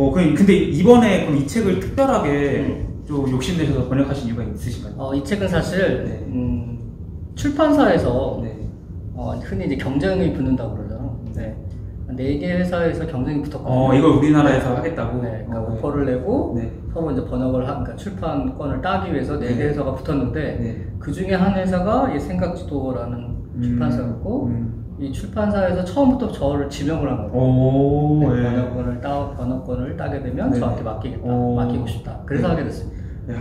어, 그- 근데 이번에 그럼 이 책을 특별하게 좀 욕심내셔서 번역하신 이유가 있으신가요? 어, 이 책은 사실 네. 음, 출판사에서 네. 어, 흔히 이제 경쟁이 붙는다고 그러잖아. 네. 네개 회사에서 경쟁이 붙었거든요. 어, 이걸 우리나라에서 하겠다고? 네, 그러니까 어, 오퍼를 내고 네. 서로 이제 번역을 하, 그러니까 출판권을 따기 위해서 네개 네. 회사가 붙었는데 네. 그 중에 한 회사가 이 생각지도라는 음, 출판사였고 음. 이 출판사에서 처음부터 저를 지명을 한 거예요. 오, 네, 예. 번역권을 따 번역권을 따게 되면 네. 저한테 맡기겠다, 오. 맡기고 싶다. 그래서 네. 하게 됐습니다. 야.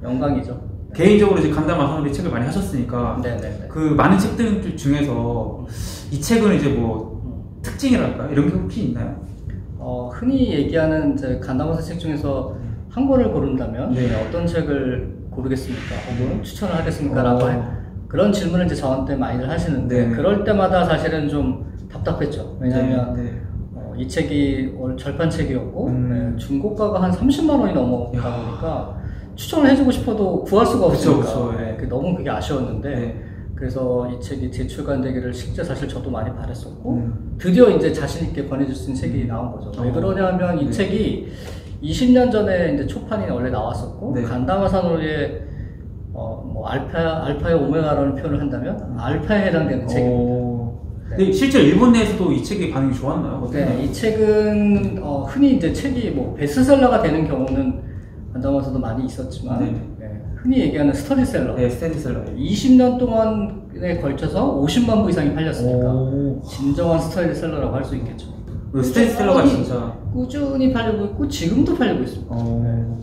네, 영광이죠. 개인적으로 이제 간담 아사노리 책을 많이 하셨으니까 네, 네, 네. 그 많은 책들 중에서 이 책은 이제 뭐 음. 특징이랄까 이런 게 혹시 있나요? 어, 흔히 얘기하는 이제 간담화사 책 중에서 한 권을 고른다면 어떤 책을 고르겠습니까? 혹은 추천을 하겠습니까? 라고 어. 해- 그런 질문을 이제 저한테 많이들 하시는데 네. 그럴 때마다 사실은 좀 답답했죠. 왜냐하면 네, 네. 어, 이 책이 올 절판 책이었고 음. 네, 중고가가 한 30만 원이 넘어가다 야. 보니까 추천을 해주고 싶어도 구할 수가 없으니까 그쵸, 그 너무 그게 아쉬웠는데 네. 그래서 이 책이 재출간되기를 실제 사실 저도 많이 바랬었고 음. 드디어 이제 자신 있게 권해줄 수 있는 책이 나온 거죠. 왜 어. 그러냐면 이 네. 책이 20년 전에 이제 초판이 원래 나왔었고 네. 간다마사노리의 어, 뭐 알파 알파의 오메가라는 표현을 한다면 알파에 해당되는 책입니다. 오. 네. 근데 실제 일본 내에서도 이 책이 반응이 좋았나요? 어땠나요? 네, 이 책은 어, 흔히 이제 책이 뭐 베스트셀러가 되는 경우는 간다마에서도 많이 있었지만 네. 네, 흔히 얘기하는 스터디셀러. 네, 스탠디셀러. 20년 동안에 걸쳐서 50만 부 이상이 팔렸으니까 오. 진정한 스터디셀러라고 할 수 있겠죠. 그 스탠디셀러가 꾸준히- 진짜. 꾸준히 팔리고 있고 지금도 팔리고 있습니다. 어.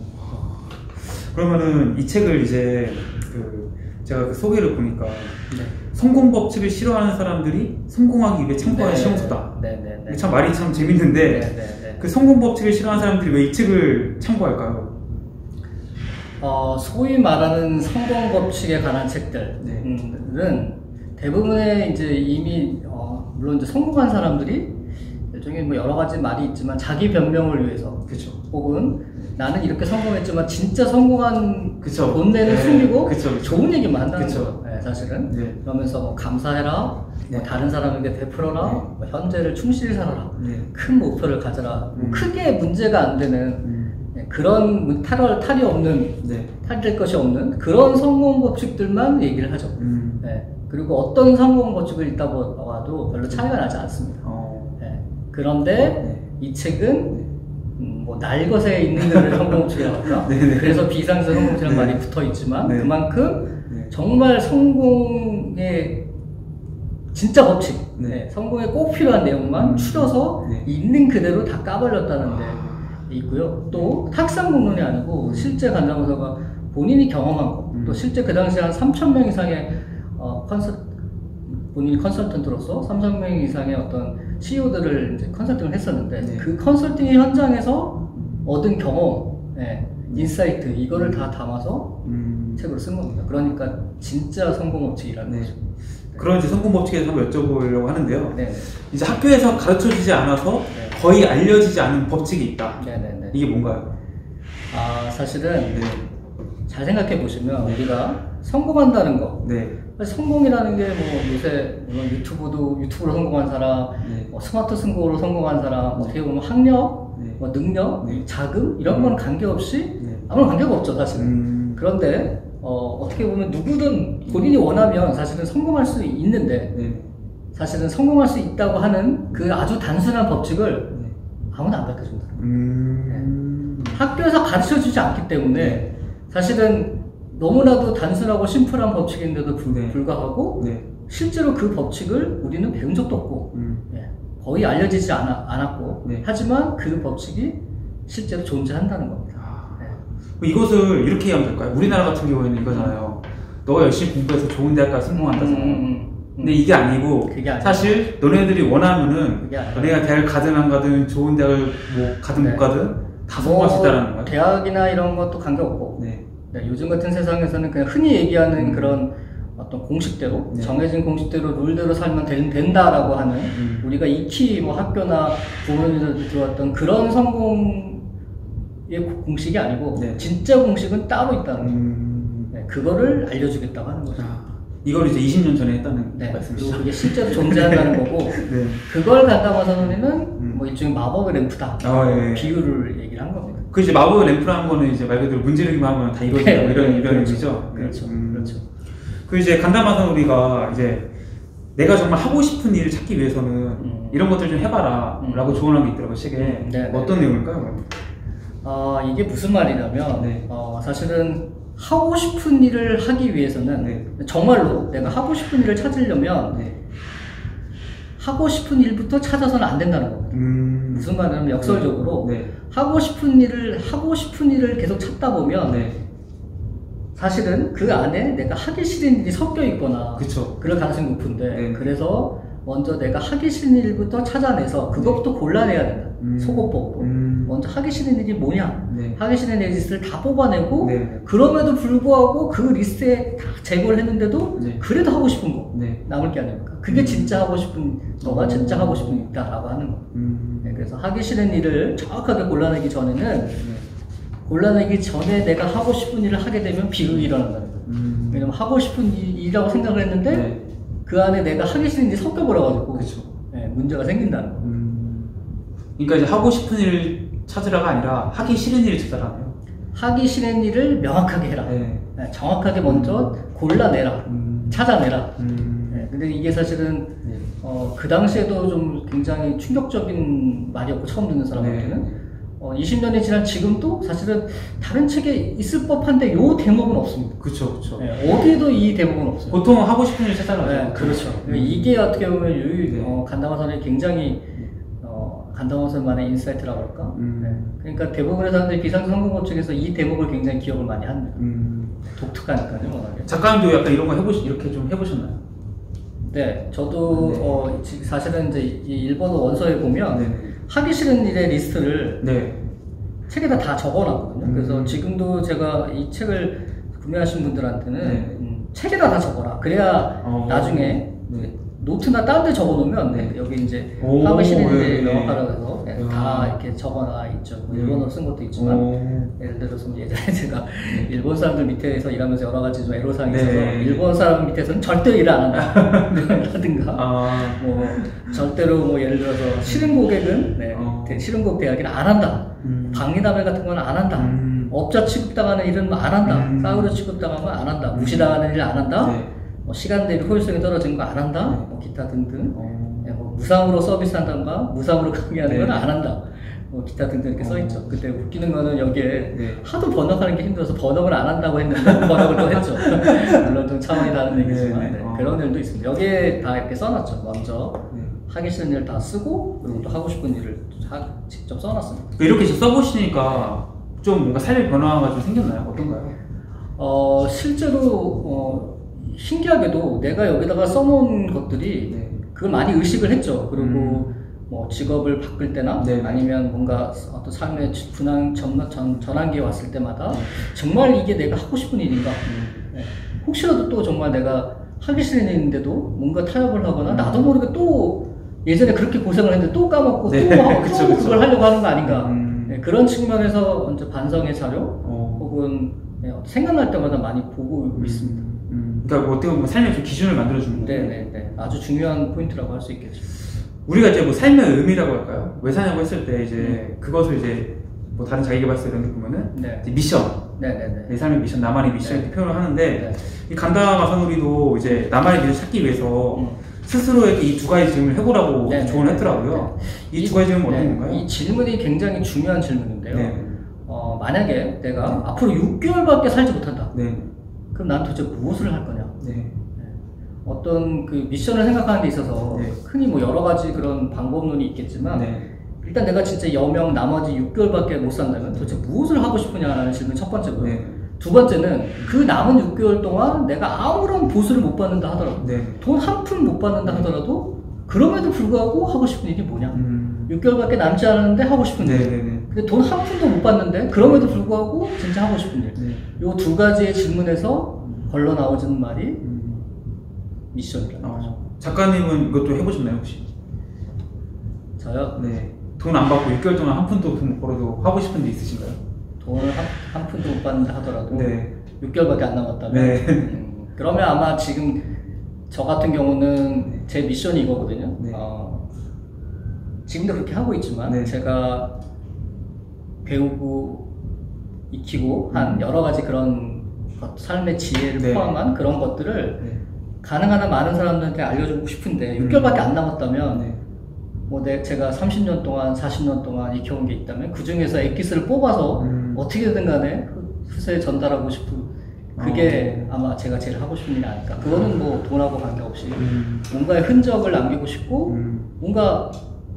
그러면은 이 책을 이제 그 제가 그 소개를 보니까 네. 성공 법칙을 싫어하는 사람들이 성공하기 위해 참고하는 시험서다. 네네네. 이게 참 말이 참 재밌는데. 그 성공 법칙을 싫어하는 사람들이 왜 이 책을 참고할까요? 어, 소위 말하는 성공 법칙에 관한 네. 책들은 대부분의 이제 이미 어, 물론 이제 성공한 사람들이 일종의 뭐 여러 가지 말이 있지만 자기 변명을 위해서 그렇죠. 혹은 나는 이렇게 성공했지만 진짜 성공한 그쵸. 본내는 네. 숨기고 그쵸, 그쵸. 좋은 얘기만 한다는. 거죠. 네, 사실은 네. 그러면서 뭐 감사해라, 네. 뭐 다른 사람에게 베풀어라, 네. 뭐 현재를 충실히 살아라, 네. 큰 목표를 가져라. 뭐 음. 크게 문제가 안 되는 음. 네, 그런 탈, 탈이 없는 네. 탈될 것이 없는 그런 성공 법칙들만 얘기를 하죠. 음. 네, 그리고 어떤 성공 법칙을 읽다 보아도 별로 차이가 나지 않습니다. 어. 네, 그런데 네. 이 책은 음, 뭐 날것에 있는 데를 성공 법칙이라고 할까? 네, 네. 그래서 성공 법칙이라는 네. 말이 붙어 있지만 네. 그만큼 네. 정말 성공의 진짜 법칙, 성공에 꼭 필요한 내용만 음. 추려서 네. 있는 그대로 다 까발렸다는 데 아. 있고요. 또 탁상 공론이 아니고 음. 실제 간장호사가 본인이 경험한 거, 음. 또 실제 그 당시에 한 3천 명 이상의 어, 컨설 본인이 컨설턴트로서 3천 명 이상의 어떤 CEO들을 이제 컨설팅을 했었는데 네. 그 컨설팅의 현장에서 얻은 경험, 네, insight 이거를 다 담아서 음. 책으로 쓴 겁니다. 그러니까 진짜 성공 법칙이라는 네. 거죠. 그런 이제 성공 법칙에 한번 여쭤보려고 하는데요. 네, 이제 학교에서 가르쳐주지 않아서 네. 거의 알려지지 않은 법칙이 있다. 네, 네, 네. 이게 뭔가요? 아 사실은 네. 잘 생각해 보시면 우리가 성공한다는 거, 네. 성공이라는 게 뭐 요새 물론 유튜브도 유튜브로 성공한 사람, 네. 뭐 스마트 승부로 성공한 사람, 어떻게 보면 학력, 네. 뭐 능력, 네. 자금 이런 건 관계없이 네. 아무런 관계가 없죠 사실은. 음. 그런데 어, 떻게 보면 누구든 본인이 원하면 사실은 성공할 수 있는데 네. 사실은 성공할 수 있다고 하는 그 아주 단순한 법칙을 네. 아무나 안 가르쳐준다. 음. 학교에서 가르쳐 주지 않기 때문에 사실은 너무나도 단순하고 심플한 법칙인데도 불, 네. 불구하고 네. 실제로 그 법칙을 우리는 배운 적도 없고 음. 예, 거의 알려지지 않아, 않았고 네. 하지만 그 법칙이 실제로 존재한다는 겁니다. 아. 네. 이것을 이렇게 하면 될까요? 우리나라 같은 경우에는 이거잖아요. 너가 열심히 공부해서 좋은 대학까지 성공한다. 음, 음, 음. 근데 이게 아니고. 사실 너네들이 원하면은. 너네가 대학을 가든 안 가든 좋은 대학을 뭐 가든 네. 못 가든 다 성공할 수 있다는 거예요. 대학이나 이런 것도 관계없고 네. 네, 요즘 같은 세상에서는 그냥 흔히 얘기하는 그런 어떤 공식대로 네. 정해진 공식대로 룰대로 살면 된, 된다라고 하는 음. 우리가 익히 뭐 학교나 부모님들 들어왔던 그런 성공의 공식이 아니고 네. 진짜 공식은 따로 있다는. 음. 네, 그거를 알려주겠다고 하는 거죠. 아, 이걸 이제 20년 전에 했다는 네, 말씀이시죠? 그게 실제로 존재한다는 거고 네. 그걸 갖다 봐서는 음. 뭐 일종의 마법의 램프다. 아, 예. 비유를 얘기를 한 겁니다. 그 이제 마법의 램프라는 거는 이제 말 그대로 문지르기만 하면 다 이루어진다 네, 이런 네, 이런 그렇죠. 의미죠. 그렇죠. 음. 그렇죠. 그 이제 간담화상 우리가 이제 내가 정말 하고 싶은 일을 찾기 위해서는 음. 이런 것들 좀 해봐라라고 음. 조언한 게 있더라고요 책에 음, 네, 네. 어떤 내용일까요? 아 이게 무슨 말이냐면 네. 어, 사실은 하고 싶은 일을 하기 위해서는 네. 정말로 내가 하고 싶은 일을 찾으려면 네. 하고 싶은 일부터 찾아서는 안 된다는 겁니다. 음. 무슨 말이냐면 역설적으로 네. 하고 싶은 일을 하고 싶은 일을 계속 찾다 보면 네. 사실은 그 안에 내가 하기 싫은 일이 섞여 있거나 그쵸. 그럴 가능성이 높은데 네. 그래서 먼저 내가 하기 싫은 일부터 찾아내서 그것부터 골라내야 된다. 음. 소거법으로. 음. 먼저 하기 싫은 일이 뭐냐? 네. 하기 싫은 일 리스트를 다 뽑아내고 네. 그럼에도 불구하고 그 리스트에 다 제거를 했는데도 네. 그래도 하고 싶은 거 네. 남을 게 아닙니까? 그게 음. 진짜 하고 싶은 너가 진짜 하고 싶은 일이다라고 하는 거. 음. 네, 그래서 하기 싫은 일을 정확하게 골라내기 전에는 네. 골라내기 전에 내가 하고 싶은 일을 하게 되면 비극이 일어난다는 거예요. 음. 왜냐면 하고 싶은 일- 일이라고 생각을 했는데 네. 그 안에 내가 하기 싫은 일이 섞여버려가지고 그쵸. 네, 문제가 생긴다는 거. 음. 그러니까 이제 하고 싶은 일 찾으라가 아니라 하기 싫은 일을 찾아라네요. 하기 싫은 일을 명확하게 해라. 네. 네, 정확하게 먼저 골라내라. 음. 찾아내라. 음. 네, 근데 이게 사실은 네. 어, 그 당시에도 좀 굉장히 충격적인 말이었고 처음 듣는 사람한테는 네. 어, 20년이 지난 지금도 사실은 다른 책에 있을 법한데 요 대목은 없습니다. 그쵸, 그쵸. 네, 어디에도 이 대목은 없어요. 보통 하고 싶은 일 찾아라죠. 네, 그렇죠. 음. 이게 어떻게 보면 유, 네. 어, 간다 마사노리의 굉장히 어, 간다 마사노리만의 insight라고 할까? 음. 네. 그러니까 대부분의 사람들이 비상식적 성공 법칙에서 이 대목을 굉장히 기억을 많이 합니다. 음. 독특하니까요, 워낙에. 작가님도 약간 이런 거 해보시 이렇게 좀 해보셨나요? 네, 저도 네. 어, 지- 사실은 이제 이 일본어 원서에 보면. 하기 싫은 일의 리스트를 네. 책에다 다 적어놨거든요. 음. 그래서 지금도 제가 이 책을 구매하신 분들한테는 네. 음, 책에다 다 적어라. 그래야 어. 나중에 네. 노트나 다른 데 적어놓으면 네. 여기 이제 싫은 예, 일이 예. 명확하다고 해서 네, 음. 다 이렇게 적어놔 있죠. 뭐 음. 일본어로 쓴 것도 있지만 오. 예를 들어서 뭐 예전에 제가 일본 사람들 밑에서 일하면서 여러 가지 좀 애로사항이 네. 있어서 일본 사람 밑에서는 절대 일을 안 한다. 라든가 아. 뭐 절대로 뭐 예를 들어서 싫은 고객은 네, 어. 대- 싫은 고객 대하기는 안 한다. 음. 방위담회 같은 건 안 한다. 음. 업자 취급당하는 일은 안 한다. 음. 싸우려 취급당하면 안 한다. 무시당하는 일 안 한다. 네. 뭐 시간 대비 효율성이 떨어지는 거안 한다. 네. 뭐 기타 등등. 어. 네, 뭐 무상으로 서비스한다던가 무상으로 강의하는 건 네. 안 한다. 뭐 기타 등등 이렇게 어. 써 있죠. 그때 웃기는 거는 여기에 네. 하도 번역하는 게 힘들어서 번역을 안 한다고 했는데 번역을 또 했죠. 물론 좀 차원이 다른 얘기지만 어. 그런 일도 있습니다. 여기에 다 이렇게 써놨죠. 먼저 네. 하기 싫은 일을 다 쓰고 그리고 또 하고 싶은 일을 하- 직접 써놨습니다. 이렇게 써보시니까 좀 뭔가 삶의 변화가 좀 생겼나요? 어떤가요? 어, 실제로 어, 신기하게도 내가 여기다가 써놓은 것들이 네. 그걸 많이 의식을 했죠. 그리고 음. 뭐 직업을 바꿀 때나 네. 아니면 뭔가 어떤 삶의 전, 전, 전환기에 왔을 때마다 네. 정말 이게 내가 하고 싶은 일인가? 음. 네. 혹시라도 또 정말 내가 하기 싫은 일인데도 뭔가 타협을 하거나 나도 모르게 또 예전에 그렇게 고생을 했는데 또 까먹고 네. 또, 하고, 그쵸, 또. 그걸 하려고 하는 거 아닌가? 음. 네, 그런 측면에서 먼저 반성의 자료 어. 혹은 네, 생각날 때마다 많이 보고 있습니다. 음. 그러니까 뭐 어떻게 보면 삶의 좀 기준을 만들어주는 거예요. 네네네. 아주 중요한 포인트라고 할 수 있겠죠. 우리가 이제 뭐 삶의 의미라고 할까요? 왜 사냐고 했을 때 이제 음. 그것을 이제 뭐 다른 자기개발서 이런 데 보면은 네. 미션, 네네네. 내 삶의 미션, 나만의 미션 이렇게 표현을 하는데 네. 이 간다마 사누리도 이제 나만의 미션 찾기 위해서 음. 스스로에게 이 두 가지 질문을 해보라고 네, 조언을 네, 했더라고요. 이 두 가지 질문은 네, 어떤 건가요? 이 질문이 굉장히 중요한 질문인데요. 네. 어, 만약에 내가 앞으로 6개월밖에 살지 못한다. 네. 그럼 난 도대체 무엇을 할 거냐? 네. 어떤 그 미션을 생각하는 데 있어서 네. 흔히 뭐 여러 가지 그런 방법론이 있겠지만 네. 일단 내가 진짜 여명 나머지 6개월밖에 못 산다면 도대체 무엇을 하고 싶으냐라는 질문이 첫 번째고요. 네. 두 번째는 그 남은 6개월 동안 내가 아무런 보수를 못 받는다 하더라도 네. 돈한 푼 못 받는다 하더라도 그럼에도 불구하고 하고 싶은 일이 뭐냐? 음. 6개월밖에 남지 않았는데 하고 싶은 일. 근데 돈 한 푼도 못 받는데 그럼에도 불구하고 진짜 하고 싶은 일. 네. 요두 가지의 질문에서 걸러 나오는 말이 음. 미션이라는 거죠. 어, 작가님은 이것도 해보셨나요 혹시? 저요 네. 돈 안 받고 6개월 동안 한 푼도 돈 못 벌어도 하고 싶은 데 있으신가요? 돈을 한, 한 푼도 못 받는다 하더라도 네. 6개월밖에 안 남았다면 네. 음, 그러면 아마 지금 저 같은 경우는 제 미션이 이거거든요. 네. 어, 지금도 그렇게 하고 있지만 네. 제가 배우고 익히고 한 음. 여러 가지 그런 것, 삶의 지혜를 네. 포함한 그런 것들을 네. 가능한 한 많은 사람들한테 알려주고 싶은데 음. 6개월밖에 안 남았다면 네. 뭐 내, 제가 30년 동안 40년 동안 익혀온 게 있다면 그 중에서 엑기스를 뽑아서 음. 어떻게든 간에 후- 후세에 전달하고 싶은 그게 아마 제가 제일 하고 싶은 일이 아닐까 그거는 뭐 돈하고 관계없이 음. 뭔가의 흔적을 남기고 싶고 음. 뭔가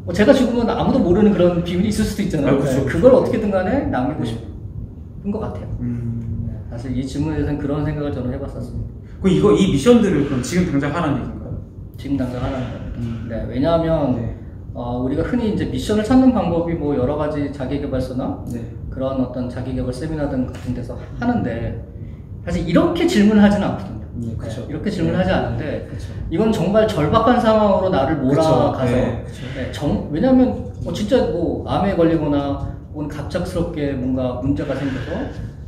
뭐 제가 죽으면 아무도 모르는 그런 비밀이 있을 수도 있잖아요. 아, 그쵸, 네, 그쵸. 그걸 어떻게든 간에 남기고 네. 싶은 것 같아요. 음. 네, 사실 이 질문에 대해서는 그런 생각을 저는 해봤었습니다. 그 이거 이 미션들을 그럼 지금 당장 하라는 얘기인가요? 지금 당장 하라는 겁니다. 음. 네, 왜냐하면 네. 어, 우리가 흔히 이제 미션을 찾는 방법이 뭐 여러 가지 자기개발서나 네. 그런 어떤 자기개발 세미나 등 같은 데서 하는데 사실 이렇게 질문을 하지는 않거든요. 네, 그쵸. 이렇게 질문을 하지 않는데 그렇죠. 이건 정말 절박한 상황으로 나를 몰아가서 네. 네, 정, 왜냐하면 뭐 진짜 뭐 암에 걸리거나 혹은 갑작스럽게 뭔가 문제가 생겨서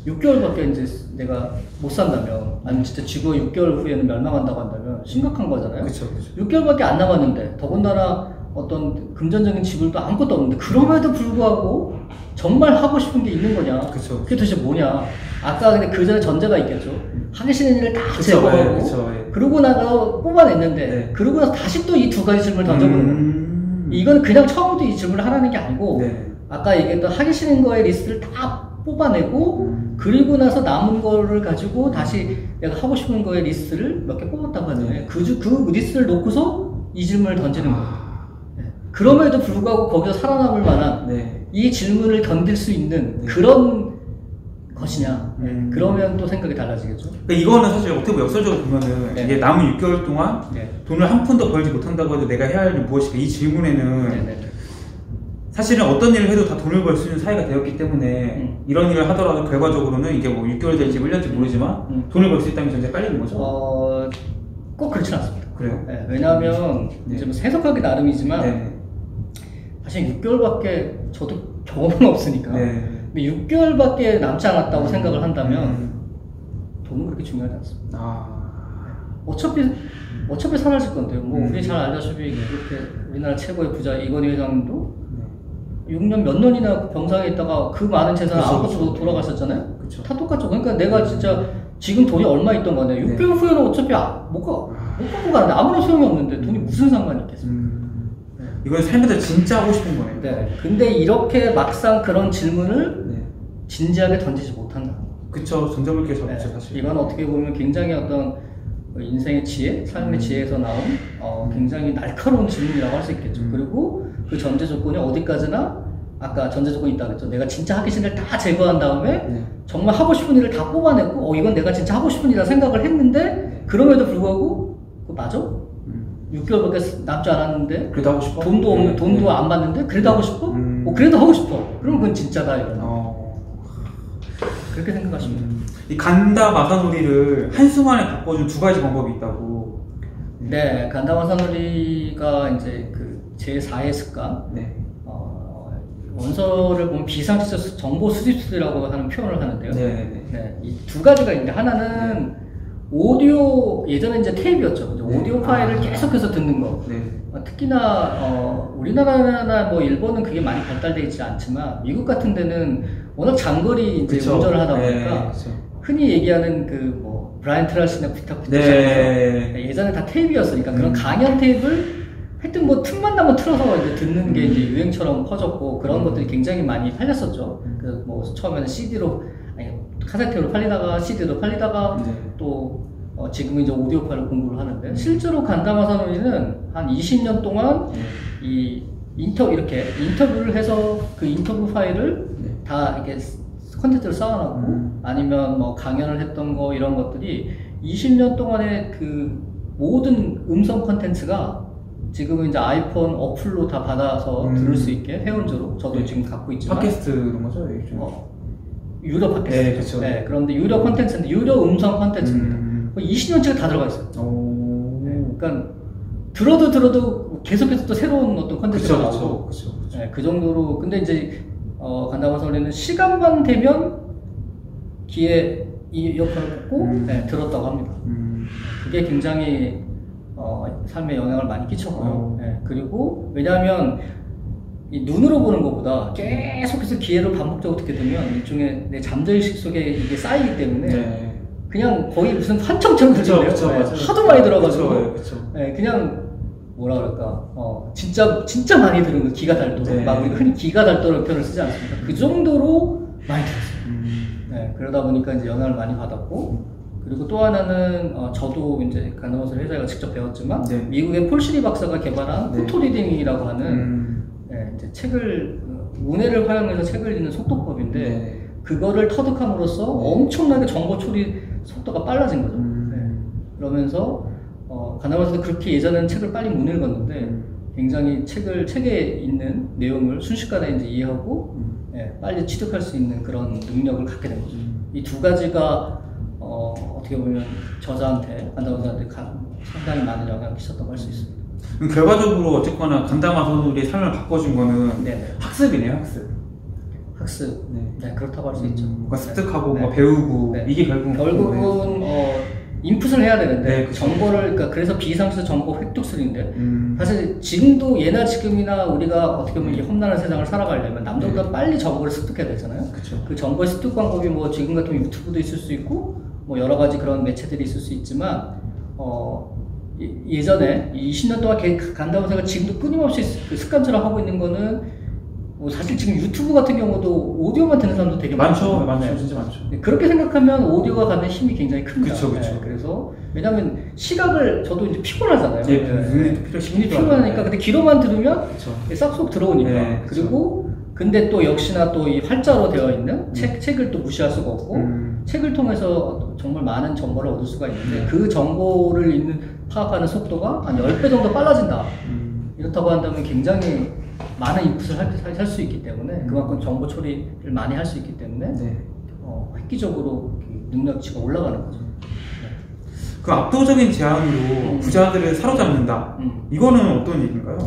6개월밖에 이제 내가 못 산다면 아니면 진짜 지구 6개월 후에는 멸망한다고 한다면 심각한 거잖아요. 그렇죠. 그렇죠. 6개월밖에 안 남았는데 더군다나 어떤 금전적인 지불도 아무것도 없는데 그럼에도 불구하고 정말 하고 싶은 게 있는 거냐? 그쵸. 그게 도대체 뭐냐? 아까 근데 그 전에 전제가 있겠죠. 하기 싫은 일을 다 그쵸, 제거하고 예, 그쵸, 예. 그러고 나서 뽑아냈는데 네. 그러고 나서 다시 또 이 두 가지 질문을 던져보는 거예요. 음. 이건 그냥 처음부터 이 질문을 하라는 게 아니고 네. 아까 얘기했던 하기 싫은 거의 리스트를 다 뽑아내고 음. 그리고 나서 남은 거를 가지고 다시 내가 하고 싶은 거의 리스트를 몇 개 뽑았다고 하잖아요. 네. 그, 주- 그 리스트를 놓고서 이 질문을 던지는 거예요. 아. 네. 그럼에도 불구하고 거기서 살아남을 만한 네. 이 질문을 견딜 수 있는 네. 그런 것이냐. 네. 음. 그러면 또 생각이 달라지겠죠. 그러니까 이거는 사실 어떻게 보면 역설적으로 보면은 네. 이게 남은 6개월 동안 네. 돈을 한 푼도 벌지 못한다고 해도 내가 해야 할 일이 무엇일까? 이 질문에는 네, 네, 네. 사실은 어떤 일을 해도 다 돈을 벌 수 있는 사회가 되었기 때문에 음. 이런 일을 하더라도 결과적으로는 이게 뭐 6개월 될지 1년일지 모르지만 음. 돈을 벌 수 있다면 전제 깔리는 거죠. 어, 꼭 그렇진 않습니다. 그래요? 네, 왜냐하면 네. 이제 뭐 해석하기 나름이지만 네. 사실 6개월밖에 저도 경험은 없으니까. 네. 근데 6개월밖에 남지 않았다고 생각을 한다면 음. 돈은 그렇게 중요하지 않습니다. 아. 어차피 어차피 사라질 건데요. 뭐 음. 우리 잘 알다시피 이렇게 우리나라 최고의 부자 이건희 회장도 네. 6년 몇 년이나 병상에 있다가 그 많은 재산 그쵸, 아무것도 그쵸. 못 돌아가셨잖아요. 그쵸. 다 똑같죠. 그러니까 내가 진짜 지금 돈이 얼마 있던 간에 네. 6개월 후에는 어차피 아- 못, 가, 못 갖고 가는데 아무런 소용이 없는데 돈이 무슨 상관이 있겠습니까? 음. 이건 삶에서 진짜 하고 싶은 거네요. 네. 근데 이렇게 막상 그런 질문을 네. 진지하게 던지지 못한다. 그쵸. 전자볼 게 네. 적죠, 사실. 이건 어떻게 보면 굉장히 어떤 그 인생의 지혜, 삶의 음. 지혜에서 나온 어, 굉장히 날카로운 질문이라고 할 수 있겠죠. 음. 그리고 그 전제 조건이 어디까지나 아까 전제 조건이 있다고 했죠. 내가 진짜 하기 싫은 일을 다 제거한 다음에 네. 정말 하고 싶은 일을 다 뽑아냈고 어 이건 내가 진짜 하고 싶은 일이라 생각을 했는데 그럼에도 불구하고 그 맞아? 음. 6개월밖에 남지 않았는데 그래도 하고 싶어? 돈도 없는 네. 돈도 네. 안 받는데 그래도 하고 싶어? 음. 어 그래도 하고 싶어. 그럼 그건 진짜다 이런 어. 그렇게 생각하시면. 음. 이 간다 마사놀이를 한순간에 바꿔준 두 가지 방법이 있다고. 네, 간다 마사놀이가 이제 그 제4의 습관, 네. 어, 원서를 보면 비상시적 정보 수집술이라고 하는 표현을 하는데요. 네네네. 네, 이두 가지가 있는데 하나는 오디오 예전에 이제 테이프였죠. 이제 네. 오디오 파일을 아. 계속해서 듣는 거. 네. 어, 특히나 어, 우리나라나 뭐 일본은 그게 많이 발달되어 있지 않지만 미국 같은 데는 워낙 장거리 이제 그쵸. 운전을 하다 네, 보니까 그쵸. 흔히 얘기하는 그 뭐 브라이언 부탁부터 네. 시작해서 예전에 다 테이프였으니까 그런 음. 강연 테이프를 하여튼 뭐 틈만 나면 틀어서 이제 듣는 게 이제 유행처럼 퍼졌고 그런 음. 것들이 굉장히 많이 팔렸었죠. 음. 그뭐 처음에는 CD로 카세트로 팔리다가 CD로 팔리다가 네. 또 어, 지금은 이제 오디오 파일로 공부를 하는데 실제로 간다 마사노리는 한 20년 동안 네. 이 인터 이렇게 인터뷰를 해서 그 인터뷰 파일을 네. 다 이렇게 컨텐츠를 쌓아놨고 음. 아니면 뭐 강연을 했던 거 이런 것들이 20년 동안의 그 모든 음성 컨텐츠가 지금은 이제 아이폰 어플로 다 받아서 음. 들을 수 있게 회원제로 저도 네. 지금 갖고 있지만 팟캐스트 그런 거죠? 어, 유료 팟캐스트 네, 그쵸. 그런데 유료 컨텐츠인데 유료 음성 컨텐츠입니다 음. 20년치가 다 들어가 있어요 오. 네, 그러니까 들어도 들어도 계속해서 또 새로운 어떤 컨텐츠가 나오고 그쵸, 그쵸. 네, 그 정도로 근데 이제 어, 간다마설리는 시간만 되면 귀에 이 이어폰을 꽂고 음. 네, 들었다고 합니다. 음. 그게 굉장히 어, 삶에 영향을 많이 끼쳤고요. 어. 네, 그리고 왜냐하면 이 눈으로 보는 것보다 계속해서 귀로 반복적으로 듣게 되면 일종의 내 잠재의식 속에 이게 쌓이기 때문에 네. 그냥 거의 무슨 환청처럼 들리네요. 네. 하도 많이 들어가지고 그쵸, 그쵸. 네, 그냥 뭐라 그럴까 어 진짜 진짜 많이 들은 거 귀가 닳도록 네. 막 우리가 흔히 귀가 닳도록 표현을 쓰지 않습니까? 그 정도로 많이 들었어요. 음. 네, 그러다 보니까 이제 영향을 많이 받았고 그리고 또 하나는 어, 저도 이제 간다 마사노리가 직접 배웠지만 네. 미국의 폴 쉴리 박사가 개발한 네. photo reading이라고 하는 음. 네, 이제 책을 어, 문해를 활용해서 책을 읽는 속도법인데 네. 그거를 터득함으로써 엄청나게 정보 처리 속도가 빨라진 거죠. 음. 네. 그러면서 어, 간호사도 그렇게 예전에는 책을 빨리 못 읽었는데 음. 굉장히 책을 책에 있는 내용을 순식간에 이제 이해하고 음. 예, 빨리 취득할 수 있는 그런 능력을 갖게 된 거죠. 음. 이두 가지가 어, 어떻게 보면 저자한테 간다고자한테 상당히 많은 영향을 끼쳤다고 할 수 있습니다. 그럼 결과적으로 어쨌거나 간다마선우리의 삶을 바꿔준 거는 네, 학습이네요, 학습. 학습. 네. 네, 그렇다고 할 수 있죠. 음, 뭔가 네. 습득하고 네. 뭔가 배우고 네. 이게 결국 결국은 어, 인풋을 해야 되는데 네, 그. 정보를 그러니까 그래서 비상시 정보 획득술인데 음. 사실 지금도 예나 지금이나 우리가 어떻게 보면 이 험난한 세상을 살아가려면 남들보다 네. 빨리 정보를 습득해야 되잖아요. 그쵸. 그 정보의 습득 방법이 뭐 지금 같은 유튜브도 있을 수 있고 뭐 여러 가지 그런 매체들이 있을 수 있지만 어 예- 예전에 이 20년 동안 개- 간다고생가 지금도 끊임없이 습- 그 습관처럼 하고 있는 거는 뭐 사실 지금 유튜브 같은 경우도 오디오만 듣는 사람도 되게 많죠. 많죠, 네. 진짜 많죠. 네, 그렇게 생각하면 오디오가 갖는 힘이 굉장히 큽니다. 그쵸, 그쵸. 네, 그래서 왜냐하면 시각을 저도 이제 피곤하잖아요. 네, 눈이 또 필요- 눈이 피곤하니까 근데 귀로만 들으면. 싹쏙 들어오니까 네. 그리고 근데 또 역시나 또 이 활자로 되어 있는 책 책을 또 무시할 수가 없고 음. 책을 통해서 정말 많은 정보를 얻을 수가 있는데 네. 그 정보를 읽는 파악하는 속도가 한 10배 정도 빨라진다. 음. 이렇다고 한다면 굉장히 많은 인풋을 할 수 있기 때문에 음. 그만큼 정보 처리를 많이 할 수 있기 때문에 네. 어, 획기적으로 그 능력치가 올라가는 거죠. 그 압도적인 제한으로 음. 부자들을 사로잡는다. 음. 이거는 어떤 얘기인가요?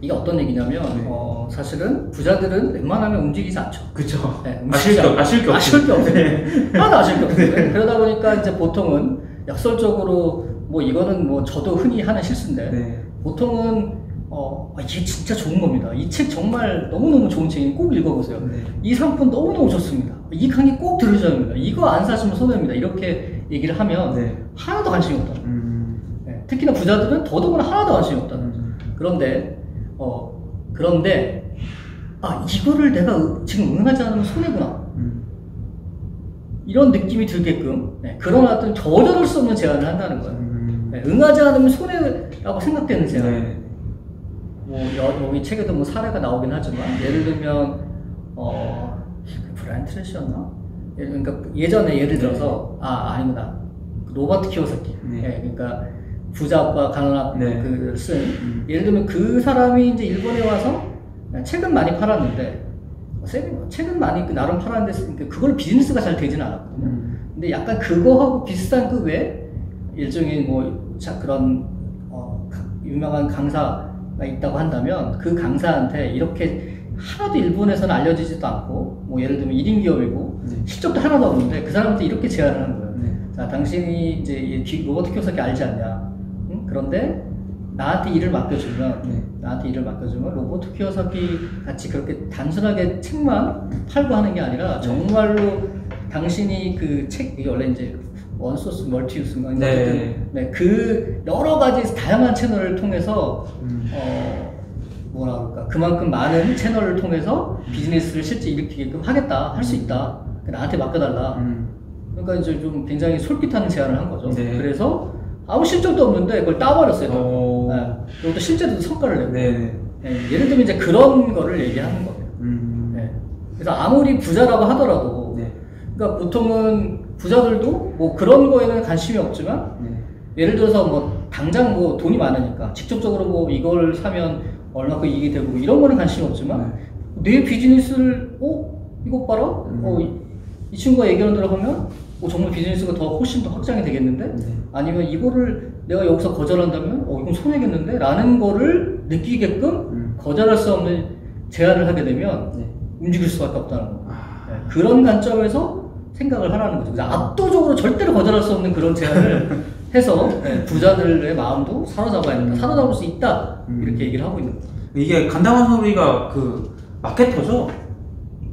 이게 어떤 얘기냐면 네. 어, 사실은 부자들은 웬만하면 움직이지 않죠. 그쵸. 네, 아실 게, 없- 아실 게 없죠. 아실 게 없어요. 네. 하나도 아실 게 없어요. 그러다 보니까 이제 보통은 역설적으로 뭐 이거는 뭐 저도 흔히 하는 실수인데 네. 보통은 어, 아, 이게 진짜 좋은 겁니다. 이 책 정말 너무너무 좋은 책이니 꼭 읽어보세요. 네. 이 상품 너무너무 좋습니다. 이 강의 꼭 들으셔야 합니다. 이거 안 사시면 손해입니다. 이렇게 얘기를 하면 네. 하나도 관심이 없다. 음. 네, 특히나 부자들은 더더구나 하나도 관심이 없다. 음. 그런데 어 그런데 아 이거를 내가 응- 지금 응하지 않으면 손해구나 음. 이런 느낌이 들게끔 네, 그런 어떤 저절할 수 없는 제안을 한다는 거예요. 음. 네, 응하지 않으면 손해라고 생각되는 제안. 네. 뭐 여, 여기 책에도 뭐 사례가 나오긴 하지만 예를 들면 어 브라이언 트레시였나? 예, 그러니까 예전에 예를 들어서 아 아니구나 로버트 키오사키. 네. 예, 그러니까 부자 아빠 가난 아빠 네. 그쓴 음. 예를 들면 그 사람이 이제 일본에 와서 책은 많이 팔았는데 책은 많이 그 나름 팔았는데 그- 그걸 비즈니스가 잘 되지는 않았거든요. 음. 근데 약간 그거하고 비슷한 그 외에 일종의 뭐 자, 그런 어, 가- 유명한 강사가 있다고 한다면 그 강사한테 이렇게 하나도 일본에서는 알려지지도 않고 뭐 예를 들면 1인 기업이고 네. 실적도 하나도 없는데 그 사람한테 이렇게 제안을 하는 거예요. 네. 자, 당신이 이제 이 로버트 키오사키 알지 않냐? 응? 그런데 나한테 일을 맡겨주면, 네. 나한테 일을 맡겨주면 로버트 키오사키 같이 그렇게 단순하게 책만 팔고 하는 게 아니라 네. 정말로 당신이 그 책, 이게 원래 이제 원소스 멀티유스인가? 네. 네, 그 여러 가지 다양한 채널을 통해서 음. 어, 뭐라 그럴까 그만큼 많은 채널을 통해서 비즈니스를 실제 일으키게끔 하겠다 할 수 있다 나한테 맡겨달라 음. 그러니까 이제 좀 굉장히 솔깃하는 제안을 한 거죠 네. 그래서 아무 실적도 없는데 그걸 따버렸어요 오. 네. 그리고 또 실제로도 성과를 내고 네. 네, 예를 들면 이제 그런 거를 얘기하는 거예요 음. 네. 그래서 아무리 부자라고 하더라도 네. 그러니까 보통은 부자들도 뭐 그런 거에는 관심이 없지만 네. 예를 들어서 뭐 당장 뭐 돈이 많으니까 직접적으로 뭐 이걸 사면 얼마큼 이익이 되고 뭐 이런 거는 관심이 없지만 내 비즈니스를 어 이것 봐라 음. 어, 이, 이 친구가 얘기하는 대로 하면 어, 정말 비즈니스가 더 훨씬 더 확장이 되겠는데 네. 아니면 이거를 내가 여기서 거절한다면 어 이건 손해겠는데 라는 거를 느끼게끔 음. 거절할 수 없는 제안을 하게 되면 네. 움직일 수밖에 없다는 거 아. 네, 그런 관점에서 생각을 하라는 거죠. 그래서 압도적으로 절대로 거절할 수 없는 그런 제안을 해서 네, 부자들의 마음도 사로잡아야 된다. 사로잡을 수 있다. 음. 이렇게 얘기를 하고 있는 거예요. 이게 간담화 소리가 그 마케터죠.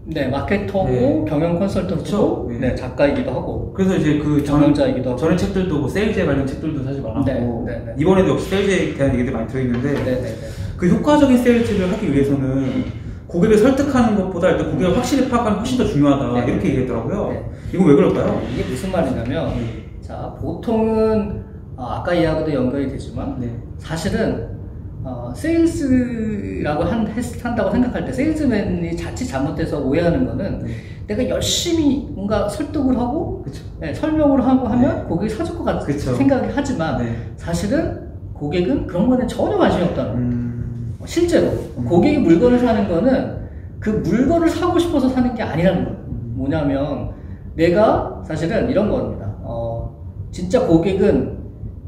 네, 마케터고 네. 경영 컨설턴트고 그쵸? 네. 네. 작가이기도 하고 그래서 이제 그 전, 경영자이기도 하고 전에 책들도 뭐 세일즈에 관련 책들도 사실 많았고 네, 네, 네. 이번에도 역시 세일즈에 대한 얘기들 많이 들어있는데 네, 네, 네. 그 효과적인 세일즈를 하기 위해서는 고객을 설득하는 것보다 일단 고객을 확실히 파악하는 게 훨씬 더 중요하다 네. 이렇게 얘기했더라고요. 네. 이건 왜 그럴까요? 이게 무슨 말이냐면 자 보통은 어, 아까 이야기도 연결이 되지만 네. 사실은 어, 세일즈라고 한, 했- 한다고 생각할 때 세일즈맨이 자칫 잘못돼서 오해하는 거는 네. 내가 열심히 뭔가 설득을 하고. 네, 설명을 하고 하면 고객이 사줄 것 같은. 생각이 하지만 네. 사실은 고객은 그런 거는 전혀 관심이 없다는 거예요. 음. 실제로 고객이 물건을 사는 거는 그 물건을 사고 싶어서 사는 게 아니라는 거예요. 음. 뭐냐면 내가 사실은 이런 겁니다. 어, 진짜 고객은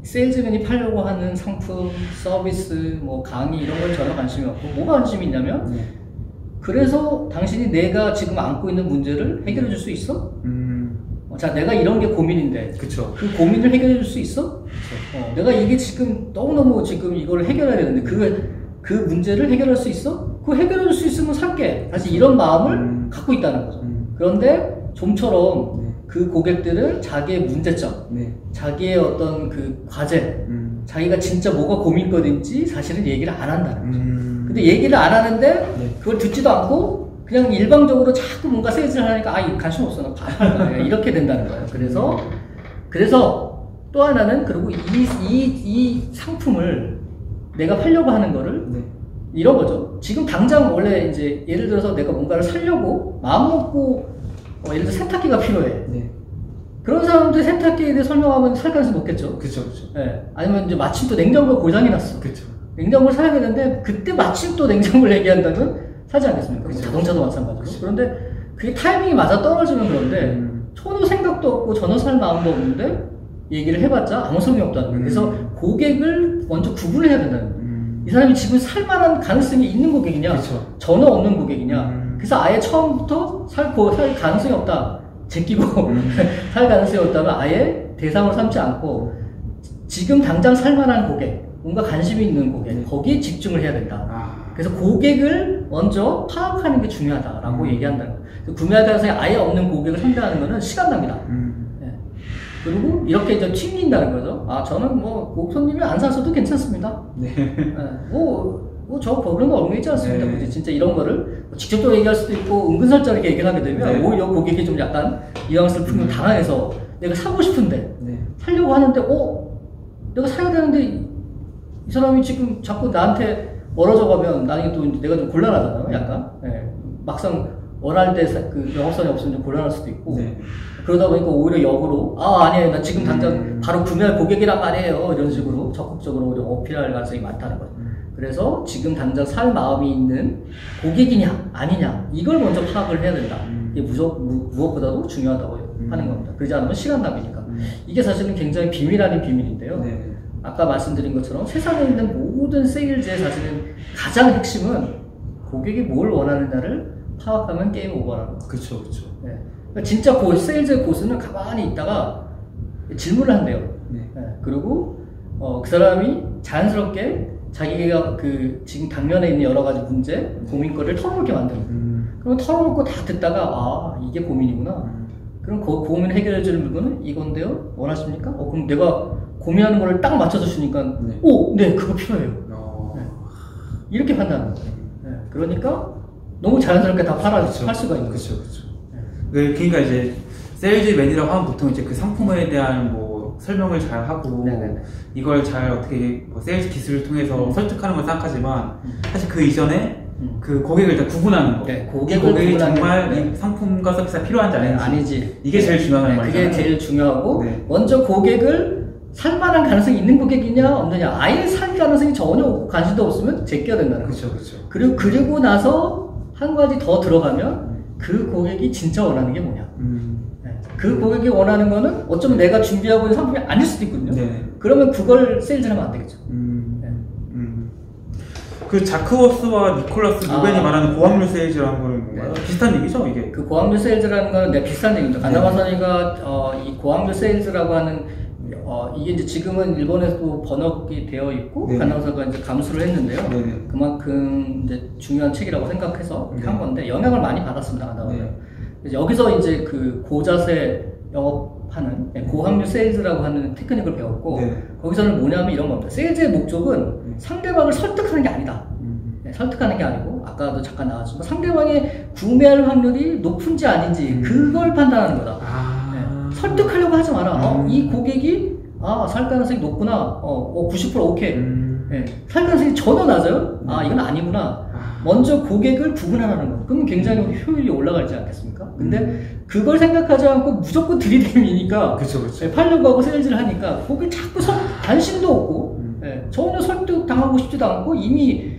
세일즈맨이 팔려고 하는 상품, 서비스, 뭐 강의 이런 걸 전혀 관심이 없고 뭐가 관심이 있냐면 네. 그래서 당신이 내가 지금 안고 있는 문제를 해결해 줄 수 있어? 음. 어, 자, 내가 이런 게 고민인데 그쵸. 그 고민을 해결해 줄 수 있어? 어, 내가 이게 지금 너무너무 지금 이걸 해결해야 되는데 그, 그 문제를 해결할 수 있어? 그 해결해 줄수 있으면 살게. 사실 이런 마음을 음. 갖고 있다는 거죠. 음. 그런데 좀처럼 네. 그 고객들은 자기의 문제점, 네. 자기의 어떤 그 과제, 음. 자기가 진짜 뭐가 고민거리인지 사실은 얘기를 안 한다는 거죠. 음. 근데 얘기를 안 하는데 네. 그걸 듣지도 않고 그냥 일방적으로 자꾸 뭔가 세일즈를 하니까 아, 이 관심 없어. 나 돼. 이렇게 된다는 거예요. 그래서 그래서 또 하나는 그리고 이, 이, 이 상품을 내가 팔려고 하는 거를 네. 이런 거죠. 지금 당장 원래 이제 예를 들어서 내가 뭔가를 살려고 마음 먹고 어, 예를 들어 세탁기가 필요해. 네. 그런 사람들 세탁기에 대해 설명하면 살 가능성이 높겠죠. 그쵸, 그쵸. 예. 아니면 이제 마침 또 냉장고가 고장이 났어. 그쵸. 냉장고를 사야 되는데 그때 마침 또 냉장고를 얘기한다면 사지 않겠습니까? 뭐 그쵸. 자동차도 마찬가지로. 그쵸. 그런데 그게 타이밍이 맞아 떨어지면 그런데 음. 전혀 생각도 없고 전혀 살 마음도 없는데 얘기를 해봤자 아무 소용이 없다는 거예요. 그래서 음. 고객을 먼저 구분을 해야 된다는 거예요. 음. 이 사람이 지금 살 만한 가능성이 있는 고객이냐, 그쵸. 전혀 없는 고객이냐. 음. 그래서 아예 처음부터 살, 고, 살 가능성이 없다. 제끼고 음. 살 가능성이 없다면 아예 대상으로 삼지 않고 지금 당장 살 만한 고객, 뭔가 관심이 있는 고객, 네. 거기에 집중을 해야 된다. 아. 그래서 고객을 먼저 파악하는 게 중요하다라고 음. 얘기한다는 거예요. 그래서 구매 가능성이 아예 없는 고객을 상대하는 것은 시간 낭비다. 그리고 이렇게 이제 튕긴다는 거죠. 아, 저는 뭐, 목손님이 안 사셔도 괜찮습니다. 네. 예. 뭐, 뭐, 저거 얽매이지 않습니다. 네. 굳이 진짜 이런 거를 뭐 직접적으로 얘기할 수도 있고, 은근슬쩍 얘기를 하게 되면, 네. 오히려 고객이 좀 약간 이왕슬픈 걸 음. 당황해서 내가 사고 싶은데, 네. 살려고 하는데, 어? 내가 사야 되는데, 이, 이 사람이 지금 자꾸 나한테 멀어져 가면 나중에 또 내가 좀 곤란하잖아요, 약간. 예. 막상 원할 때 그 영업선이 없으면 좀 곤란할 수도 있고. 네. 그러다 보니까 오히려 역으로 아 아니에요 나 지금 당장 음. 바로 구매할 고객이란 말이에요 이런 식으로 적극적으로 오히려 어필할 가능성이 많다는 거죠 음. 그래서 지금 당장 살 마음이 있는 고객이냐 아니냐 이걸 먼저 파악을 해야 된다 음. 이게 무엇, 무, 무엇보다도 중요하다고 음. 하는 겁니다 그러지 않으면 시간 낭비니까 음. 이게 사실은 굉장히 비밀 아닌 비밀인데요 네. 아까 말씀드린 것처럼 세상에 있는 모든 세일즈의 사실은 가장 핵심은 고객이 뭘 원하느냐를 파악하면 게임 거예요 그쵸, 그쵸. 네. 그러니까 진짜 고, 세일즈 고수는 가만히 있다가 질문을 한대요. 네. 네. 그리고 어, 그 사람이 자연스럽게 자기가 그 지금 당면해 있는 여러 가지 문제, 고민거리를 털어놓게 만듭니다. 음. 그럼 털어놓고 다 듣다가 아 이게 고민이구나. 음. 그럼 그 고민 해결해 줄 물건은 이건데요. 원하십니까? 어 그럼 내가 고민하는 거를 딱 맞춰서 주니까 네. 오, 네 그거 필요해요. 어. 네. 이렇게 판단하는 거예요. 네. 그러니까 너무 자연스럽게 다 팔아 그쵸. 팔 수가 있는 거죠. 그쵸, 그쵸. 그- 그러니까 이제 세일즈맨이라고 하면 보통 이제 그 상품에 대한 뭐 설명을 잘 하고 네네네. 이걸 잘 어떻게 뭐 세일즈 기술을 통해서 음. 설득하는 걸 생각하지만 음. 사실 그 이전에 음. 그 고객을 일단 구분하는 거. 네, 이 고객을 고객이 구분하는 정말 거. 네. 이 상품과 서비스가 필요한지 네, 아닌지. 아니지. 이게 제일 중요한 네, 말이잖아요. 그게 제일 중요하고 네. 먼저 고객을 살만한 가능성이 있는 고객이냐 없느냐 아예 살 가능성이 전혀 관심도 없으면 제껴야 된다는 거죠. 그렇죠, 그렇죠. 그리고 그리고 나서 한 가지 더 들어가면 그 고객이 진짜 원하는 게 뭐냐. 음. 네. 그 고객이 원하는 거는 어쩌면 내가 준비하고 있는 상품이 아닐 수도 있거든요. 네. 그러면 그걸 세일즈하면 안 되겠죠. 음. 네. 음. 그 자크워스와 니콜라스 루벤이 아. 말하는 고확률 세일즈라는 거는 뭔가요? 네. 비슷한 얘기죠, 이게? 그 고확률 세일즈라는 거는 네, 비슷한 얘기입니다. 네. 간다마선이가 어, 이 고확률 세일즈라고 하는 어, 이게 이제 지금은 일본에서도 번역이 되어 있고 네. 간호사가 이제 감수를 했는데요. 네네. 그만큼 이제 중요한 책이라고 생각해서 네. 한 건데 영향을 많이 받았습니다. 간호사가. 네. 여기서 이제 그 고자세 영업하는 네, 고확률 세일즈라고 하는 테크닉을 배웠고 네. 거기서는 뭐냐면 이런 겁니다. 세일즈의 목적은 네. 상대방을 설득하는 게 아니다. 음. 네, 설득하는 게 아니고 아까도 잠깐 나왔지만 상대방의 구매할 확률이 높은지 아닌지 음. 그걸 판단하는 거다. 아. 네, 설득하려고 하지 마라. 어, 음. 이 고객이 아, 살 가능성이 높구나. 어, 어, 90% 오케이. 음. 네, 살 가능성이 전혀 낮아요. 아, 이건 아니구나. 아. 먼저 고객을 구분하라는 거. 그럼 굉장히 효율이 올라가지 않겠습니까? 근데 음. 그걸 생각하지 않고 무조건 들이대미니까 그쵸 그쵸. 네, 팔려고 하고 세일즈를 하니까 고객 자꾸 설, 관심도 없고 음. 네, 전혀 설득 당하고 싶지도 않고 이미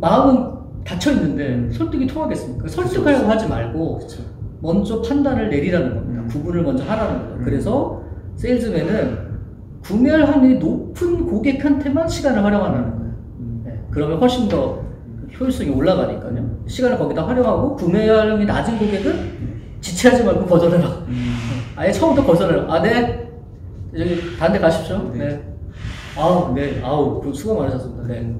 마음은 닫혀 있는데 음. 설득이 통하겠습니까? 설득하려고 하지 말고 그쵸. 먼저 판단을 내리라는 겁니다. 음. 구분을 먼저 하라는 거예요. 음. 그래서 세일즈맨은 구매할 확률이 높은 고객한테만 시간을 활용하는 거예요. 음. 네, 그러면 훨씬 더 효율성이 올라가니까요. 시간을 거기다 활용하고 구매할 확률이 낮은 고객은 지체하지 말고 거절해라. 음. 아예 처음부터 거절해라. 아, 네. 여기 다른 데 가십시오. 네. 네. 아우, 네. 아우, 그 수고 많으셨습니다. 네.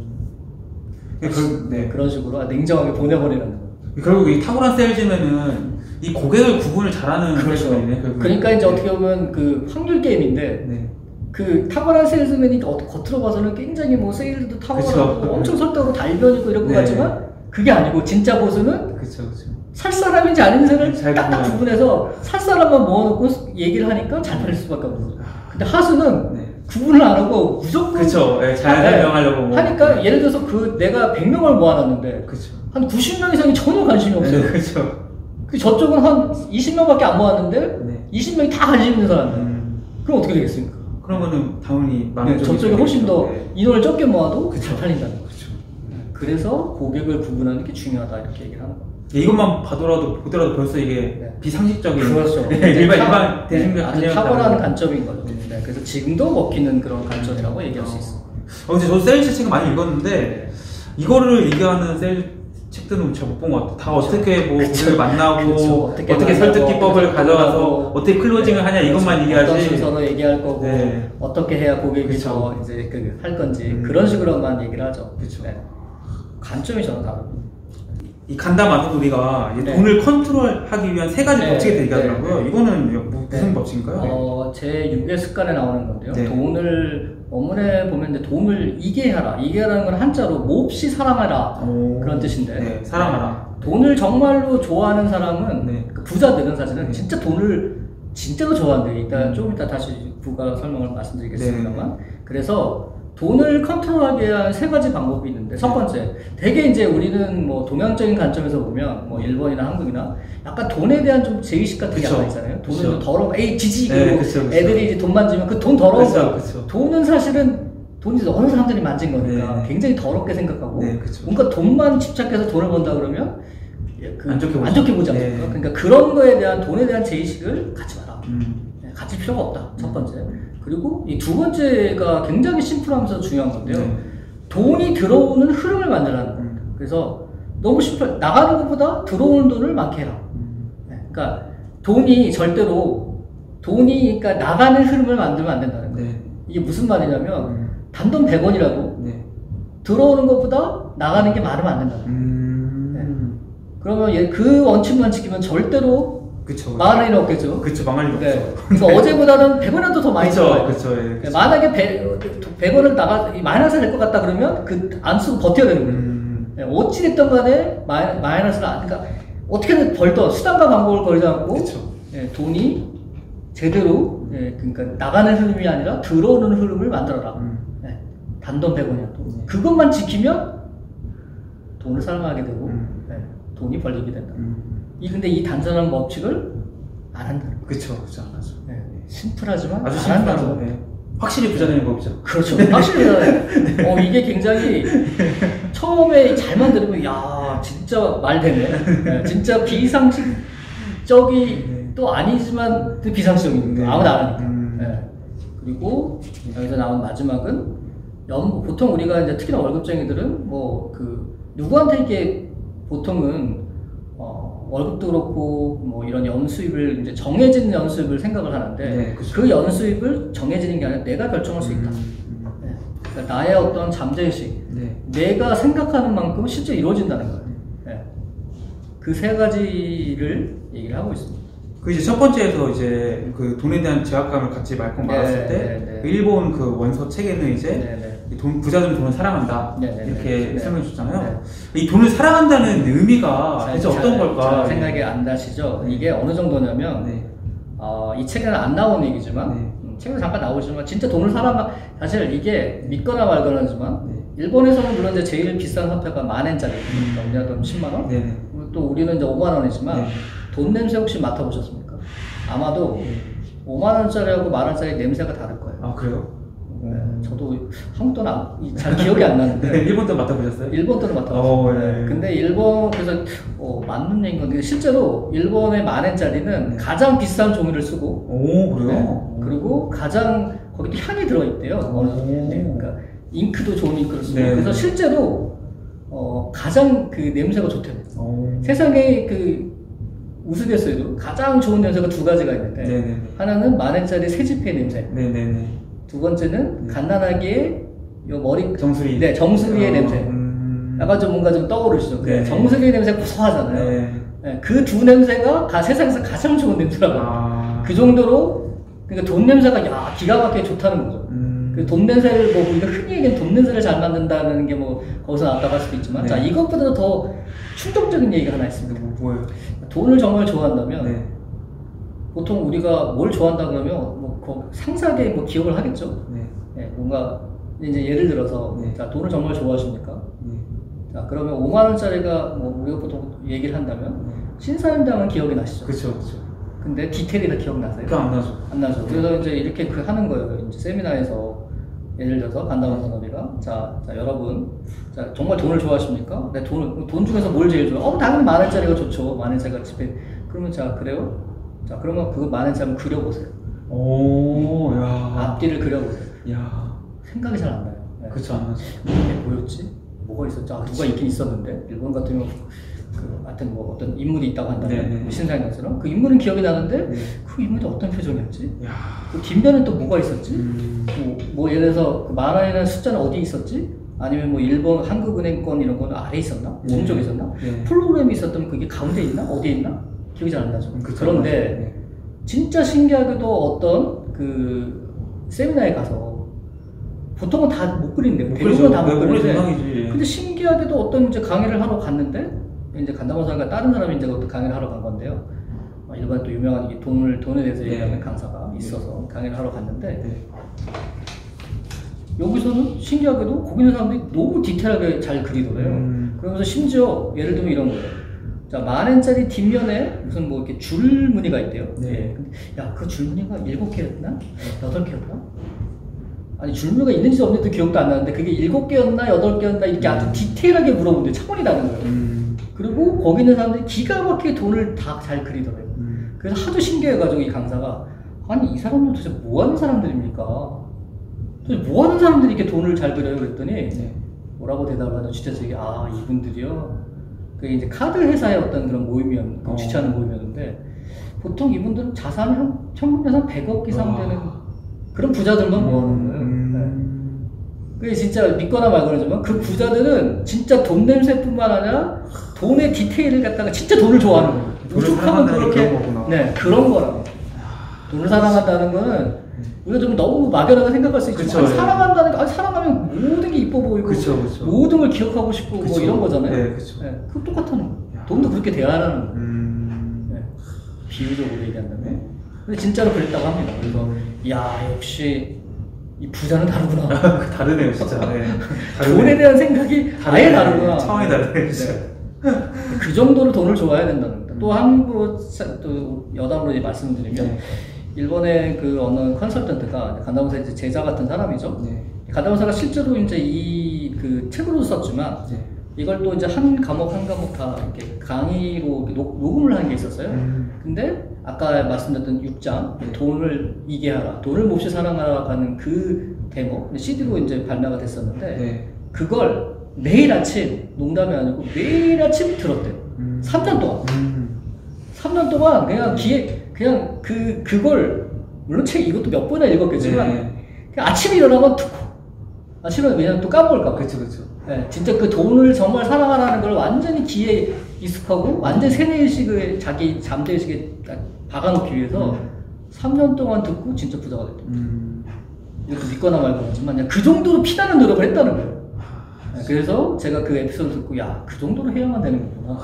네, 그, 네. 그런 식으로 냉정하게 보내버리는 거예요. 결국 이 탁월한 세일즈맨은 이 고객을 구분을 잘하는. 결국에. 그러니까 이제 어떻게 보면 그 확률 게임인데 네. 그 탁월한 세일즈맨이 어- 겉으로 봐서는 굉장히 뭐 세일도 탁월하고 그쵸. 엄청 설득하고 달변이고 이런 것 네. 같지만 그게 아니고 진짜 보수는 그쵸 그쵸. 살 사람인지 아닌지를 잘 딱딱. 구분해서 살 사람만 모아놓고 얘기를 하니까 잘 팔릴 수밖에 없는 거죠. 근데 하수는 네. 구분을 안 하고 무조건 그쵸. 예, 잘 네. 설명하려고. 뭐. 하니까 예를 들어서 그 내가 100명을 모아놨는데 그쵸. 한 90명 이상이 전혀 관심이 없어요. 네, 그쵸. 그 저쪽은 한 20명밖에 안 모았는데 네. 20명이 다 관심 있는 사람들. 음. 그럼 어떻게 되겠습니까? 그러면은 당연히 네, 많은 저쪽에 훨씬 더 네. 인원을 적게 모아도 그쵸. 잘 팔린다는 거죠. 그쵸. 그래서 고객을 구분하는 게 중요하다 이렇게 얘기를 하는 거예요. 예, 이것만 봐더라도 보더라도 벌써 이게 네. 비상식적인 그렇죠. 네, 일반 일반 타- 네, 대중들 아주 탁월한 관점인 거죠. 네, 그래서 지금도 먹히는 그런 관점이라고 얘기할 수 있습니다. 어, 근데 저도 세일즈 책을 많이 읽었는데 네. 이거를 얘기하는 세일즈 책들은 잘못본 것 같아요. 다 어떻게 뭐 고객을 만나고 그쵸. 어떻게, 어떻게 설득 만나고, 기법을 가져와서 설득하고, 어떻게 closing을 하냐 이것만 그렇죠. 어떤 얘기하지. 순서로 얘기할 거고 네. 어떻게 해야 고객이 그쵸. 더 이제 그 할 건지 음. 그런 식으로만 얘기를 하죠. 그쵸. 네. 관점이 저는 다릅니다. 이 간담 안에도 우리가 이 네. 돈을 컨트롤하기 위한 세 가지 네. 법칙이 얘기하더라고요. 네. 이거는 뭐, 무슨 네. 법칙인가요? 어, 제 6의 습관에 나오는 건데요. 네. 돈을 원문에 보면 돈을 이게 하라. 이게 하라는 건 한자로 몹시 사랑하라 오. 그런 뜻인데. 네, 사랑하라. 돈을 정말로 좋아하는 사람은 네. 그 부자들은 사실은 네. 진짜 돈을 진짜로 좋아한대요. 음. 조금 이따 다시 부가 설명을 말씀드리겠습니다만. 그래서 돈을 컨트롤하기 위한 세 가지 방법이 있는데 첫 네. 번째, 되게 이제 우리는 뭐 동양적인 관점에서 보면 뭐 일본이나 한국이나 약간 돈에 대한 좀 제의식 같은 게. 약간 있잖아요. 돈은. 좀 더러워, 에이 지지 네, 그쵸, 그쵸. 애들이 이제 돈 만지면 그 돈 더러운 그쵸, 거. 그쵸. 돈은 사실은 돈이 어느 사람들이 만진 거니까 네, 네. 굉장히 더럽게 생각하고 네, 그쵸. 뭔가 돈만 집착해서 돈을 번다 그러면 예, 그안 좋게 안. 좋게 보지 않습니까? 네. 그러니까 그런 거에 대한 돈에 대한 제의식을 갖지 마라. 음. 네, 가질 필요가 없다. 첫 번째. 그리고 이 두 번째가 굉장히 심플하면서 중요한 건데요. 네. 돈이 들어오는 흐름을 만들라는 겁니다. 음. 그래서 너무 심플. 나가는 것보다 들어오는 돈을 많게 해라. 음. 네, 그러니까 돈이 절대로 돈이 그러니까 나가는 흐름을 만들면 안 된다는 거예요. 네. 이게 무슨 말이냐면 음. 단돈 100원이라도 네. 들어오는 것보다 나가는 게 많으면 안 된다. 음. 그러면 얘그 원칙만 지키면 절대로 그쵸. 망할 일이 없겠죠. 그쵸, 망할 일 네. 없죠. 그러니까 어제보다는 100원이라도 더 많이 그쵸, 들어가요. 그쵸, 예. 네, 그쵸. 만약에 100, 100원을 나가 마이너스 될것 같다 그러면 그 안 쓰고 버텨야 되는 거예요. 음. 네, 어찌 됐든 간에 마이, 마이너스를 안 그러니까 어떻게든 벌던 수단과 방법을 걸지 않고 그쵸. 예, 돈이 제대로 예, 그러니까 나가는 흐름이 아니라 들어오는 흐름을 만들어라. 음. 예, 단돈 100원이라도 네. 그것만 지키면 돈을 사랑하게 되고 음. 예, 돈이 벌리게 된다. 음. 이 근데 이 단순한 법칙을 안 한다는 거예요. 그쵸, 그쵸, 맞아. 예, 심플하지만 아주 안 한다는. 거예요. 네. 확실히 부자 되는 법이죠. 그렇죠. 확실히 어, 이게 굉장히 처음에 잘 만들면 야 진짜 말 되네. 예, 진짜 비상식적이 네. 또 아니지만 또 비상식적입니다. 네. 아무나 안 하니까. 음. 예. 그리고 여기서 나온 마지막은 연 보통 우리가 이제 특히나 월급쟁이들은 뭐 그 누구한테 이게 보통은 어 월급도 그렇고 뭐 이런 연수입을 이제 정해진 연수입을 생각을 하는데 네, 그쵸. 그 연수입을 정해지는 게 아니라 내가 결정할 수 있다. 음, 네. 그러니까 나의 어떤 잠재의식, 네. 내가 생각하는 만큼 실제 이루어진다는 거예요. 네. 그세 가지를 얘기를 하고 있습니다. 그 이제 첫 번째에서 이제 그 돈에 대한 제약감을 같이 네, 말았을 때 네, 네. 그 일본 그 원서 책에는 이제 네, 네. 이 돈, 부자들은 돈을 사랑한다 네, 네, 이렇게 네, 네. 설명해 줬잖아요. 이 돈을 사랑한다는 의미가 잘- 어떤 걸까? 잘 생각이 안 나시죠? 이게 어느 정도냐면 네. 어, 이 책에는 안 나온 얘기지만 네. 음, 책에 잠깐 나오지만 진짜 돈을 사람 사실 이게 믿거나 말거나지만 네. 일본에서는 물론 이제 제일 비싼 화폐가 만 엔짜리 음. 우리나라 돈 10만 원 네네. 또 우리는 이제 5만 원이지만 네. 돈 냄새 혹시 맡아보셨습니까? 아마도 네. 5만 원짜리하고 만 원짜리 냄새가 다를 거예요. 아 그래요? 네, 저도 한국 돈은 안- 잘 기억이 안 나는데 네, 일본 돈 맡아보셨어요? 일본 돈을 맡아봤어요. 어, 네. 근데 일본 그래서 어, 맞는 얘기인 건데 실제로 일본의 만엔짜리는 네. 가장 비싼 종이를 쓰고 오 그래요? 네. 그리고 가장 거기도 향이 들어있대요. 어느. 네, 그러니까 잉크도 좋은 잉크를 쓰고 네. 그래서 실제로 어, 가장 그 냄새가 좋대요. 오. 세상에 그 우스갯소리도 가장 좋은 냄새가 두 가지가 있는데 네네네. 하나는 만엔짜리 새집회 냄새, 네네네. 두 번째는 네. 갓난아기의 요 머리 정수리. 네 정수리의 어, 냄새. 음. 약간 좀 뭔가 좀 떠오르시죠? 네. 정수리 냄새 고소하잖아요. 네. 그두 냄새가 가 세상에서 가장 좋은 냄새라고. 아. 그 정도로 그러니까 돈 냄새가 야 기가 막히게 좋다는 거죠. 음. 그돈 냄새를 뭐 우리가 흔히 얘기하는 돈 냄새를 잘 맡는다는 게 뭐 거기서 나왔다고 할 수도 있지만 네. 자 이것보다 더 충동적인 얘기가 하나 있습니다. 뭐, 뭐예요? 돈을 정말 좋아한다면 네. 보통 우리가 뭘 좋아한다 그러면 뭐 거- 상세하게 뭐 기억을 하겠죠. 네. 네, 뭔가 이제 예를 들어서 네. 자 돈을 정말 좋아하십니까? 네. 자 그러면 5만 원짜리가 뭐 우리가 보통 얘기를 한다면 네. 신사임당은 기억이 나시죠? 그쵸 그쵸. 근데 디테일이 다 기억나세요? 그안 나죠. 안 나죠. 그래서 이제 이렇게 그 하는 거예요. 이제 세미나에서 예를 들어서 간다고 선업이가 자, 자 여러분 자 정말 돈을 좋아하십니까? 내 돈을 돈 중에서 뭘 제일 좋아? 어 당연히 만 원짜리가 좋죠. 만 원짜리가 집에 그러면 자 그래요? 자 그러면 만 원짜리 한번 그려보세요. 오, 야. 앞뒤를 그려보세요. 야. 생각이 잘 안 나요. 네. 나죠. 이게 뭐였지? 뭐가 있었죠? 아, 누가 있긴 있었는데 일본 같은 경우 그 하여튼 뭐 어떤 인물이 있다고 한다면 네, 네, 네. 신사임당처럼 그 인물은 기억이 나는데 네. 그 인물이 어떤 표정이었지? 야. 그 뒷면은 또 뭐가 있었지? 음. 뭐, 뭐 예를 들어서 그 만원이라는 숫자는 어디 있었지? 아니면 뭐 일본 한국은행권 이런 거는 아래 있었나? 네. 오른쪽에 있었나? 네. 프로그램이 있었다면 그게 가운데 있나? 어디에 있나? 기억이 잘 안 나죠. 음, 그쵸, 그런데 맞아요. 진짜 신기하게도 어떤 그 세미나에 가서 보통은 다 못 그린대요. 못 대부분 그리죠. 다못 네, 그리는데. 근데 신기하게도 어떤 이제 강의를 하러 갔는데 이제 간다마사가 다른 사람이 이제 강의를 하러 간 건데요. 어, 일반 또 유명한 이 돈을 돈에 대해서 네. 얘기하는 강사가 있어서 강의를 하러 갔는데 네. 여기서는 신기하게도 거기 있는 사람들이 너무 디테일하게 잘 그리더래요. 음. 그러면서 심지어 예를 들면 이런 거예요. 자, 만 엔짜리 뒷면에 무슨 뭐 이렇게 줄 무늬가 있대요. 네. 예. 근데 야, 그 줄 무늬가 일곱 개였나? 여덟 개였나? 아니, 줄 무늬가 있는지 없는지도 기억도 안 나는데 그게 일곱 개였나? 여덟 개였나? 이렇게 아주 음. 디테일하게 물어보는데 차원이 다른 거예요. 음. 그리고 거기 있는 사람들이 기가 막히게 돈을 다 잘 그리더래요. 음. 그래서 하도 신기해가지고 이 강사가 아니 이 사람들 도대체 뭐 하는 사람들입니까? 도대체 뭐 하는 사람들이 이렇게 돈을 잘 그려요? 그랬더니 네. 뭐라고 대답을 하죠? 취재석이 아 이분들이요. 그 이제 카드 회사의 어떤 그런 모임이었, 그 어. 주최하는 모임이었는데 보통 이분들은 자산이 한 평균 자산 100억 이상 와. 되는 그런 부자들만 모아놓은 거예요. 네. 음. 그게 진짜 믿거나 말거나지만 그 부자들은 진짜 돈 냄새뿐만 아니라 돈의 디테일을 갖다가 진짜 돈을 좋아하는 거예요. 사랑한다는 그렇게 그런. 네 그런 거라고. 돈을 사랑한다는 거는 우리가 좀 너무 막연하게 생각할 수 있지만 그쵸, 아니, 네. 사랑한다는 거 아니, 사랑하면 모든 게 이뻐 보이고 그쵸, 그쵸. 모든 걸 기억하고 싶고 뭐. 이런 거잖아요. 네, 그쵸. 그 똑같은 거예요. 야. 돈도 그렇게 대하라는 거예요. 음. 네. 비유적으로 얘기한다면. 네. 근데 진짜로 그랬다고 합니다. 그래서 야 역시 이 부자는 다르구나. 다르네요, 진짜. 네. 돈에 대한 생각이 아예 다르구나. 차원이 다르네요, 진짜. 네. 그 정도로 돈을 좋아해야 된다는 겁니다. 또 한국으로 사- 또 여담으로 이제 말씀드리면 네. 일본의 그 어느 컨설턴트가 간다무사 이제 제자 같은 사람이죠. 네. 간다무사가 실제로 이제 이 그 책으로 썼지만 네. 이걸 또 이제 한 과목 한 과목 다 이렇게 강의로 녹, 녹음을 한 게 있었어요. 음. 근데 아까 말씀드렸던 6장 네. 돈을 이게 하라 돈을 몹시 사랑하라 하는 그 대목 CD로 이제 발매가 됐었는데 네. 그걸 매일 아침 농담이 아니고 매일 아침 들었대요. 음. 3년 동안. 음. 3년 동안 그냥 기획 그냥 그 그걸 물론 책 이것도 몇 번이나 읽었겠지만 네. 그냥 아침에 일어나면 듣고 아침에 왜냐면 또 까먹을까 봐. 그렇죠, 그렇죠. 네, 진짜 그 돈을 정말 사랑하라는 걸 완전히 귀에 익숙하고 완전 세뇌의식을 자기 잠재의식에 딱 박아놓기 위해서 음. 3년 동안 듣고 진짜 부자가 됐다. 음. 이것도 믿거나 말거나지만 그냥 그 정도로 피나는 노력을 했다는 거예요. 네, 그래서 제가 그 에피소드 듣고 야 그 정도로 해야만 되는 거구나.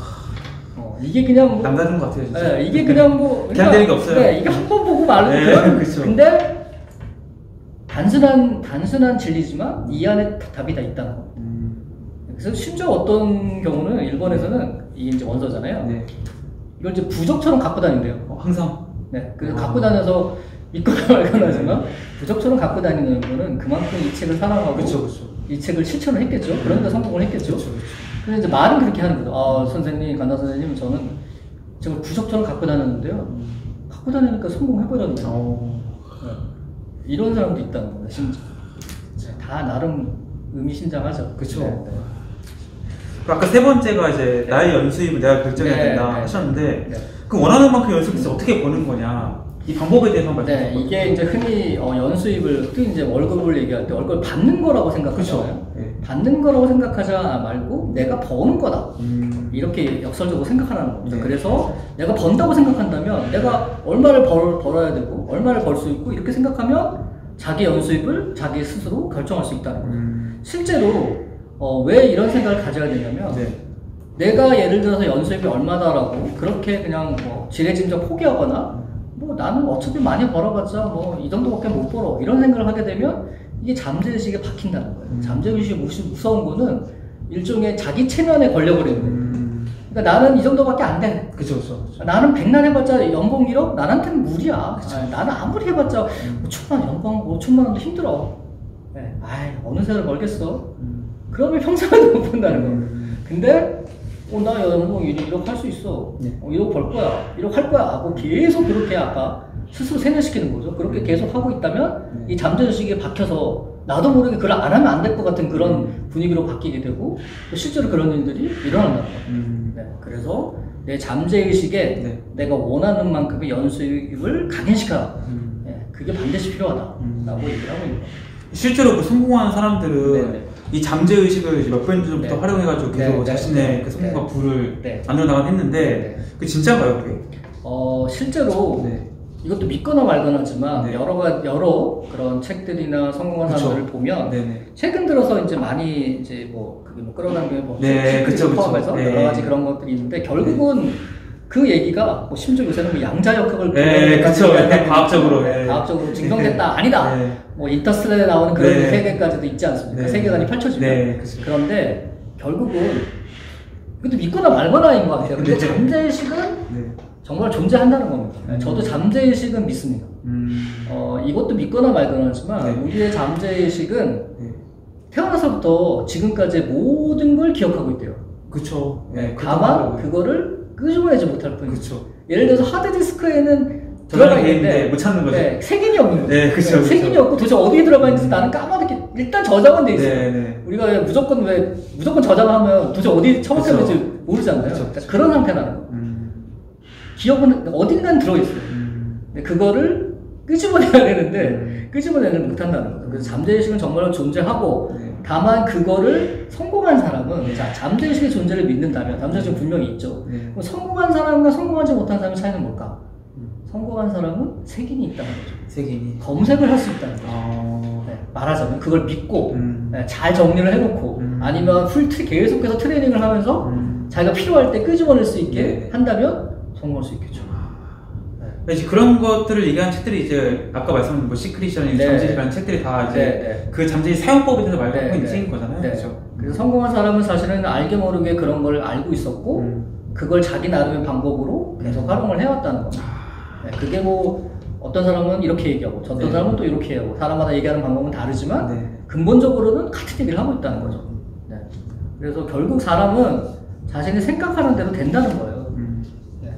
어, 이게 그냥 뭐 남다른 것 같아요, 진짜. 네, 이게 그냥 뭐 그냥 되는 게 없어요. 네, 이게 한 번 보고 말는 네, 그런 그쵸. 근데 단순한 단순한 진리지만 이 안에 다- 답이 다 있다는 거. 음. 그래서 심지어 어떤 경우는 일본에서는 이게 이제 원서잖아요. 네. 이걸 이제 부적처럼 갖고 다닌대요. 어, 항상. 네, 그래서 아. 갖고 다녀서 믿거나 말거나 하지만 부적처럼 갖고 다니는 거는 그만큼 이 책을 사랑하고 그렇죠, 그렇죠. 이 책을 실천을 했겠죠. 그러니까 성공을 했겠죠. 그렇죠, 그렇죠. 그래서 이제 말은 그렇게 하는 거죠. 아, 선생님, 간다 선생님, 저는 지금 부적처럼 갖고 다녔는데요. 갖고 다니니까 성공해버렸네요. 어. 네. 이런 사람도 있다는 거예요, 심지어. 네, 다 나름 의미심장하죠. 그쵸. 네, 네. 그 아까 세 번째가 이제 나의 연수입을 내가 결정해야 네, 된다 네, 하셨는데 네. 그 원하는 만큼 진짜 어떻게 버는 거냐 이 방법에 대해서 한번 네, 이게 이제 흔히 어, 연수입을 흔히 이제 월급을 얘기할 때 월급을 받는 거라고 생각하잖아요. 그쵸. 네. 받는 거라고 생각하지 말고 내가 버는 거다. 음. 이렇게 역설적으로 생각하라는 겁니다. 네. 그래서 내가 번다고 생각한다면 내가 얼마를 벌, 벌어야 되고 얼마를 벌 수 있고 이렇게 생각하면 자기 연수입을 자기 스스로 결정할 수 있다는 거예요. 음. 실제로 어, 왜 이런 생각을 가져야 되냐면 네. 내가 예를 들어서 연수입이 얼마다라고 그렇게 그냥 뭐 지레짐작 포기하거나 뭐 나는 어차피 많이 벌어봤자 뭐 이 정도밖에 못 벌어 이런 생각을 하게 되면 이게 잠재의식에 박힌다는 거예요. 음. 잠재의식이 무서운 거는 일종의 자기 체면에 걸려버리는 거예요. 음. 그러니까 나는 이 정도밖에 안 돼. 그쵸, 그쵸. 그쵸. 나는 백날 해봤자 연봉 1억? 나한테는 무리야. 아, 나는 아무리 해봤자 음. 5천만 원, 연봉 5천만 원도 힘들어. 네. 아이, 어느 세월 벌겠어. 음. 그러면 평생을 못 본다는 거예요. 음. 근데 어, 나 연봉 1억, 1억 할 수 있어. 네. 어, 1억 벌 거야. 1억 할 거야. 하고 계속 그렇게 아까 스스로 세뇌시키는 거죠. 그렇게 계속 하고 있다면 네. 이 잠재의식에 박혀서 나도 모르게 그걸 안 하면 안 될 것 같은 그런 음. 분위기로 바뀌게 되고 또 실제로 그런 일들이 일어난다는 거예요. 음. 네, 그래서 내 잠재의식에 네. 내가 원하는 만큼의 연수입을 각인시켜라. 음. 네, 그게 반드시 필요하다라고 음. 얘기를 하고 있는 거예요. 실제로 그 성공한 사람들은 네네. 이 잠재 의식을 몇 번 전부터 네. 활용해가지고 계속 네, 네, 자신의 네. 그 성공과 네. 부를 네. 만들어 나간 했는데 네. 그 진짜인가요, 그게? 어, 실제로 네. 이것도 믿거나 말거나 하지만 네. 여러 가 여러 그런 책들이나 성공한 그쵸. 사람들을 보면 네네. 최근 들어서 이제 많이 이제 뭐 그게 뭐 끌어당기는 법 네, 그쵸, 그쵸. 포함해서 네. 여러 가지 그런 것들이 있는데 결국은 그 얘기가 뭐 심지어 요새는 뭐 양자 역학을 네, 그쵸. 네, 과학적으로, 네. 과학적으로 증명됐다 아니다 네. 뭐 인터스텔라에 나오는 그런 네. 세계까지도 있지 않습니까 네. 세계관이 펼쳐지면 네. 그런데 결국은 이것도 믿거나 말거나인 것 같아요 근데 네. 잠재의식은 네. 정말 존재한다는 겁니다 음. 저도 잠재의식은 믿습니다 음. 어, 이것도 믿거나 말거나 하지만 네. 우리의 잠재의식은 네. 태어나서부터 지금까지의 모든 걸 기억하고 있대요. 그쵸. 네, 다만 그거를 끄집어내지 못할 뿐이죠. 예를 들어서 하드디스크에는 들어가 있는데 못 찾는 거죠. 네, 색인이 없는 거죠. 네, 그쵸, 그쵸. 색인이 없고 도대체 어디에 들어가 있는지 나는 까마득히 일단 저장은 돼 있어요. 네, 네. 우리가 왜 무조건 왜 무조건 저장하면 도대체 어디 처박혔는지 모르잖아요. 그쵸, 그러니까 그쵸. 그런 상태라는 거. 음. 기억은 어딘가는 들어 있어요. 음. 근데 그거를 끄집어내야 되는데 음. 끄집어내는 못한다는 거죠. 그래서 잠재의식은 정말로 존재하고 네. 다만 그거를 성공한 사람은 자 잠재의식의 존재를 믿는다면 잠재의식은 분명히 있죠. 네. 그럼 성공한 사람과 성공하지 못한 사람의 차이는 뭘까? 음. 성공한 사람은 색인이 있다는 거죠. 색인이. 검색을 할 수 있다는 거죠. 어. 네, 말하자면 그걸 믿고 음. 네, 잘 정리를 해놓고 음. 아니면 풀 트- 계속해서 트레이닝을 하면서 음. 자기가 필요할 때 끄집어낼 수 있게 네. 한다면 성공할 수 있겠죠. 네. 이제 그런 것들을 얘기한 책들이 이제 아까 말씀드린 뭐 시크릿이라는 네. 잠재의식이라는 책들이 다 이제 네, 네. 그 잠재의 사용법에 대해서 말하고 네, 네. 책인 거잖아요. 네. 그렇죠. 그래서 성공한 사람은 사실은 알게 모르게 그런 걸 알고 있었고 음. 그걸 자기 나름의 방법으로 계속 활용을 해왔다는 겁니다. 네, 그게 뭐 어떤 사람은 이렇게 얘기하고 어떤 네. 사람은 또 이렇게 하고 사람마다 얘기하는 방법은 다르지만 네. 근본적으로는 같은 얘기를 하고 있다는 거죠. 네. 그래서 결국 사람은 자신이 생각하는 대로 된다는 거예요. 음. 네.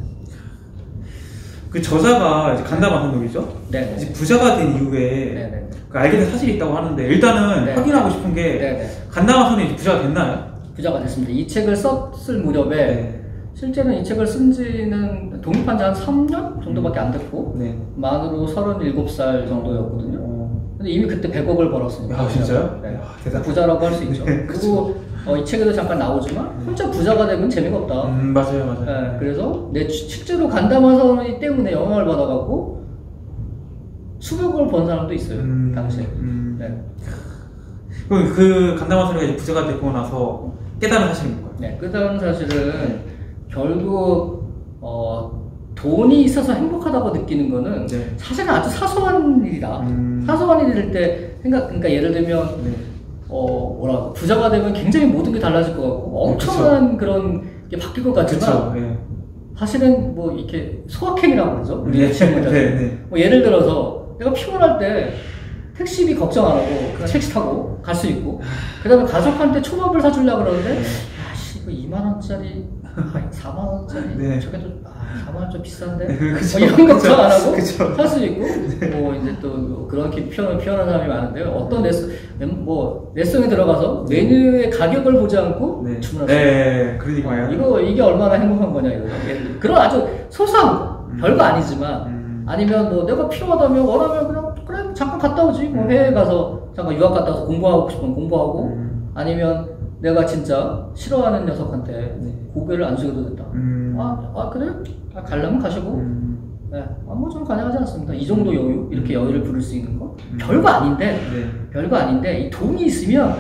그 저자가 이제 간다마 감독이죠. 네. 이제 부자가 된 이후에. 그 알게 된 사실이 있다고 하는데 일단은 네. 확인하고 싶은 게. 간다마 선이 부자가 됐나요? 부자가 됐습니다. 이 책을 썼을 무렵에 네. 실제는 이 책을 쓴 지는 독립한 지 한 3년 정도밖에 안 됐고 네. 만으로 37살 정도였거든요. 어. 근데 이미 그때 100억을 벌었으니까. 아, 진짜요? 네. 부자라고 할 수 있죠. 네, 그리고 어, 이 책에도 잠깐 나오지만 혼자 부자가 되면 재미가 없다. 음, 맞아요, 맞아요. 네, 그래서 내 치- 실제로 간담화선이 때문에 영향을 받아갖고 수백억을 번 사람도 있어요. 음, 당시에. 음. 네. 그럼 그 간담화 소리가 이제 부자가 되고 나서 깨달은 사실인 거예요. 네, 끝다는 사실은 결국 어, 돈이 있어서 행복하다고 느끼는 거는 네. 사실은 아주 사소한 일이다. 음. 사소한 일일 때 생각, 그러니까 예를 들면 네. 어 뭐라 부자가 되면 굉장히 모든 게 달라질 것 같고 엄청난 그런 게 바뀔 것 같지만 그렇죠. 예. 사실은 뭐 이렇게 소확행이라고 그러죠. 우리 네, 친구들. 네, 네. 뭐 예를 들어서 내가 피곤할 때 택시비 걱정 안 하고 그냥 택시 타고 갈 수 있고 그다음에 가족한테 초밥을 사주려고 그러는데 야씨 이거 2만 원짜리 아, 4만 원짜리 네. 저게 좀 아, 4만 원 좀 비싼데 네, 그쵸. 뭐 이런 걱정 안 하고 그쵸. 살수 있고 뭐 이제 또 그렇게 표현 표현하는 사람이 많은데요. 어떤 레스 뭐 레스토랑에 들어가서 메뉴의 가격을 보지 않고 네. 수 있어요. 네, 그러니까요. 이거 이게 얼마나 행복한 거냐 이거. 그런 아주 소소한 거, 음. 별거 아니지만 음. 아니면 뭐 내가 필요하다면 원하면 그냥 그래 잠깐 갔다 오지. 뭐 음. 해외 가서 잠깐 유학 갔다 와서 공부하고 싶으면 공부하고 음. 아니면 내가 진짜 싫어하는 녀석한테 네. 고개를 안 숙여도 된다. 음. 아, 아 그래? 아, 가려면 가시고. 음. 네. 아, 뭐좀 가능하지 않습니다. 이 정도 여유, 이렇게 여유를 부를 수 있는 거. 음. 별거 아닌데, 네. 별거 아닌데, 이 돈이 있으면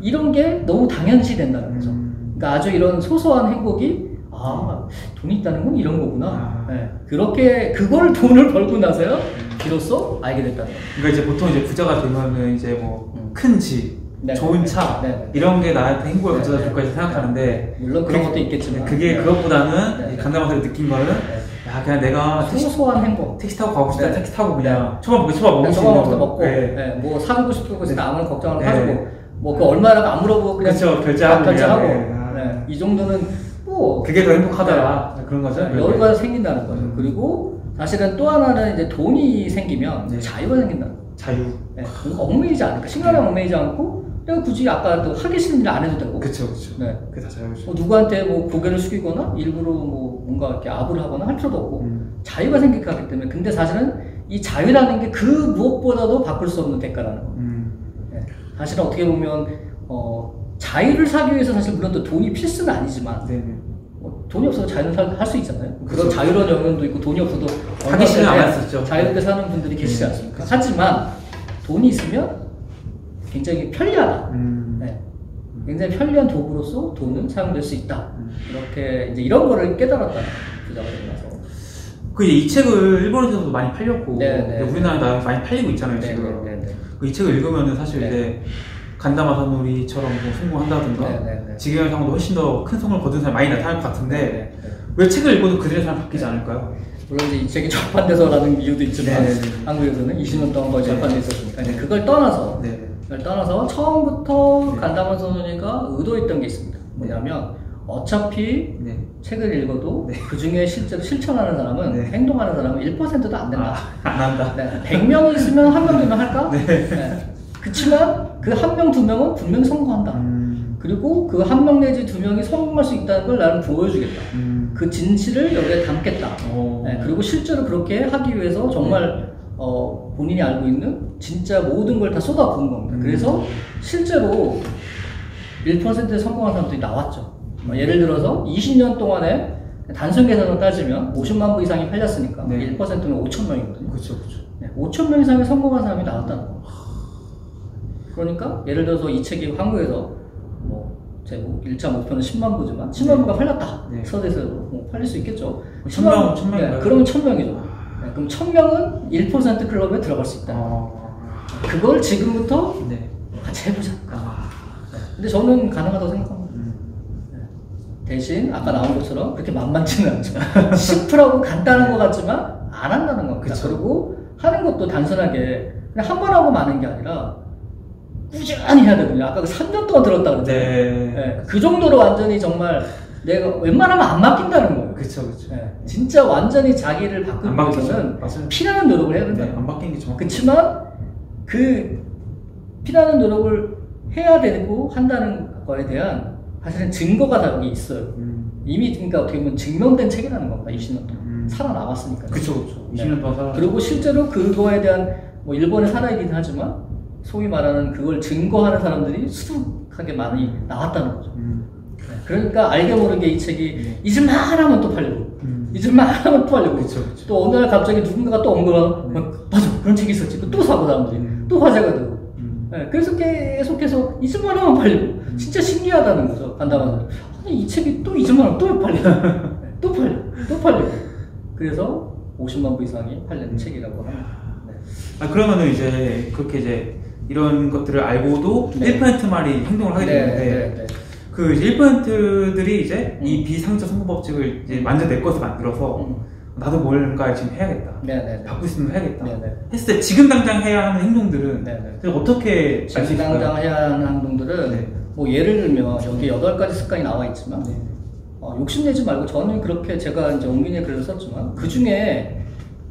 이런 게 너무 당연시 된다는 거죠. 음. 그러니까 아주 이런 소소한 행복이 아 돈이 있다는 건 이런 거구나. 아. 네. 그렇게 그걸 돈을 벌고 나서요 비로소 알게 됐다는 거예요. 그러니까 이제 보통 이제 부자가 되면은 이제 뭐 음. 큰 집, 네. 좋은 차 네, 네. 이런 게 나한테 행복을 네, 가져다 네. 줄 거지 생각하는데 물론 그런 것도 있겠지만 그게 네. 그것보다는 네, 네. 강남에서 느낀 거는 네. 야 그냥 내가 택시, 소소한 행복. 택시 타고 가고 싶다 네. 택시 타고 그냥 초밥 먹고 초밥 때 거. 먹고 네. 네, 뭐 사주고 싶고 그래서 네. 아무런 걱정 안 네. 하고 뭐그 얼마나 안 물어보고 그냥 그쵸, 결제하고 결제하고 네. 아. 네. 이 정도는 뭐 그게 더 행복하더라 그런 거죠. 네, 여유가 생긴다는 거죠. 음. 그리고 사실은 또 하나는 이제 돈이 생기면 네. 자유가 생긴다는 거예요. 자유. 네, 뭔가 얽매이지 않을까. 신경에 얽매이지 않고 내가 굳이 아까 또 하기 싫은 일안 해도 되고. 그쵸 그쵸. 네. 그게 다 자유죠. 뭐 누구한테 뭐 고개를 숙이거나 일부러 뭐 뭔가 이렇게 압을 하거나 할 필요도 없고 음. 자유가 생기기 하기 때문에 근데 사실은 이 자유라는 게 그 무엇보다도 바꿀 수 없는 대가라는 거. 음. 네. 사실은 어떻게 보면 어, 자유를 사기 위해서 사실 물론 또 돈이 필수는 아니지만 네네. 뭐 돈이 없어도 자유는 할 수 있잖아요. 그런 그쵸. 자유로운 영역도 있고 돈이 없어도 하기 싫으면 안 할수 있죠. 자유롭게 사는 분들이 계시지 네. 않습니까? 하지만 돈이 있으면 굉장히 편리하다. 음. 네. 굉장히 편리한 도구로서 돈은 사용될 수 있다. 음. 이렇게 이제 이런 거를 깨달았다. 부자가 나서. 그이 책을 일본에서도 많이 팔렸고 네, 네, 우리나라에 많이 팔리고 있잖아요 네, 지금. 그 이 책을 읽으면은 사실 네. 이제 간다마 사노리처럼 뭐 성공한다든가 네, 네, 네. 지금의 상황도 훨씬 더 큰 성공을 거둔 사람이 많이 나타날 것 같은데. 왜 책을 읽어도 그들의 삶이 바뀌지 않을까요? 물론 이제 이 책이 절판돼서라는 이유도 있지만 네, 네, 네. 한국에서는 20년 동안 거의 네. 절판돼 있었으니까 그걸 떠나서 네. 그걸 떠나서 처음부터 네. 간다만 선언이가 의도했던 게 있습니다. 뭐냐면 어차피 네. 책을 읽어도 네. 그 중에 실제로 실천하는 사람은 네. 행동하는 사람은 1%도 안 된다. 아, 안 한다. 네. 100명 있으면 한 명, 두 명 할까? 네. 네. 그치만 그 한 명, 두 명은 분명히 성공한다. 음, 그리고 그 한 명 내지 두 명이 성공할 수 있다는 걸 나는 보여주겠다. 음. 그 진실을 여기에 담겠다. 어. 네, 그리고 실제로 그렇게 하기 위해서 정말 어, 본인이 알고 있는 진짜 모든 걸 다 쏟아부은 겁니다. 음. 그래서 실제로 1%에 성공한 사람들이 나왔죠. 뭐 예를 들어서 20년 동안에 단순 계산으로 따지면 50만 부 이상이 팔렸으니까 네. 1%면 5천 명이거든요. 그렇죠, 그렇죠. 네, 5천 명 이상의 성공한 사람이 나왔다는 거. 그러니까 예를 들어서 이 책이 한국에서 뭐제 1차 목표는 10만 부지만 10만 부가 팔렸다. 네. 서대에서 뭐 팔릴 수 있겠죠. 천 명, 천 네, 명인가요? 그러면 천 명이죠. 네, 그럼 천 명은 1% 클럽에 들어갈 수 있다. 어. 그걸 지금부터 네. 같이 해보자. 아. 네, 근데 저는 가능하다고 생각합니다. 음. 대신 아까 나온 것처럼 그렇게 만만치는 않죠. 시프라고 간단한 것 같지만 안 한다는 겁니다. 그쵸. 그리고 하는 것도 단순하게 그냥 한 번 하고 마는 게 아니라 꾸준히 해야 되거든요. 아까 그 3년 동안 들었다 그랬잖아요. 네. 네, 그 정도로 완전히 정말 내가 웬만하면 안 맡긴다는 거예요. 그렇죠, 그렇죠. 네, 진짜 완전히 자기를 바꾸기. 위해서는. 피나는 노력을 해야 된다. 네, 안 바뀐 게 정확. 그렇지만 그 피나는 노력을 해야 되고 한다는 거에 대한 사실은 증거가 다 여기 있어요. 음. 이미 그러니까 어떻게 보면 증명된 책이라는 겁니다. 20년 동안 음. 살아남았으니까. 그쵸. 네. 20년 동안 살아. 그리고 실제로 그거에 대한 뭐 일본에 살아있긴 하지만 소위 말하는 그걸 증거하는 사람들이 수두하게 많이 나왔다는 거죠. 음. 네. 그러니까 알게 모르게 이 책이 잊을만 하면 또 팔리고 음. 잊을만 하면 또 팔리고 그쵸, 그쵸. 또 어느 날 갑자기 누군가가 또 언급하면 네. 어, 맞아 그런 책이 있었지 또 사고 사람들이 음. 또 화제가 되고 음. 네, 그래서 계속해서 잊을만 하면 팔리고 진짜 신기하다는 거죠 간담화들 아니 이 책이 또 잊을만 하면 또 팔리고 네, 또 팔리고 또 팔리고 그래서 50만 부 이상이 팔리는 책이라고 합니다 네. 아 그러면은 이제 그렇게 이제 이런 것들을 알고도 네. 1%만이 행동을 하게 되는데 네, 네. 그 이제 1%들이 이제 음. 이 비상자 선거법칙을 이제 완전 내 것을 만들어서 음. 나도 뭔가 지금 해야겠다. 네, 네, 네. 바꿀 수 있는 거 해야겠다. 네, 네. 했을 때 지금 당장 해야 하는 행동들은 네, 네. 어떻게 지금? 당장 해야 하는 행동들은 네. 뭐 예를 들면 여기 여덟 가지 습관이 나와 있지만 네. 어, 욕심내지 말고 저는 그렇게 제가 이제 옹민의 글을 썼지만 그 중에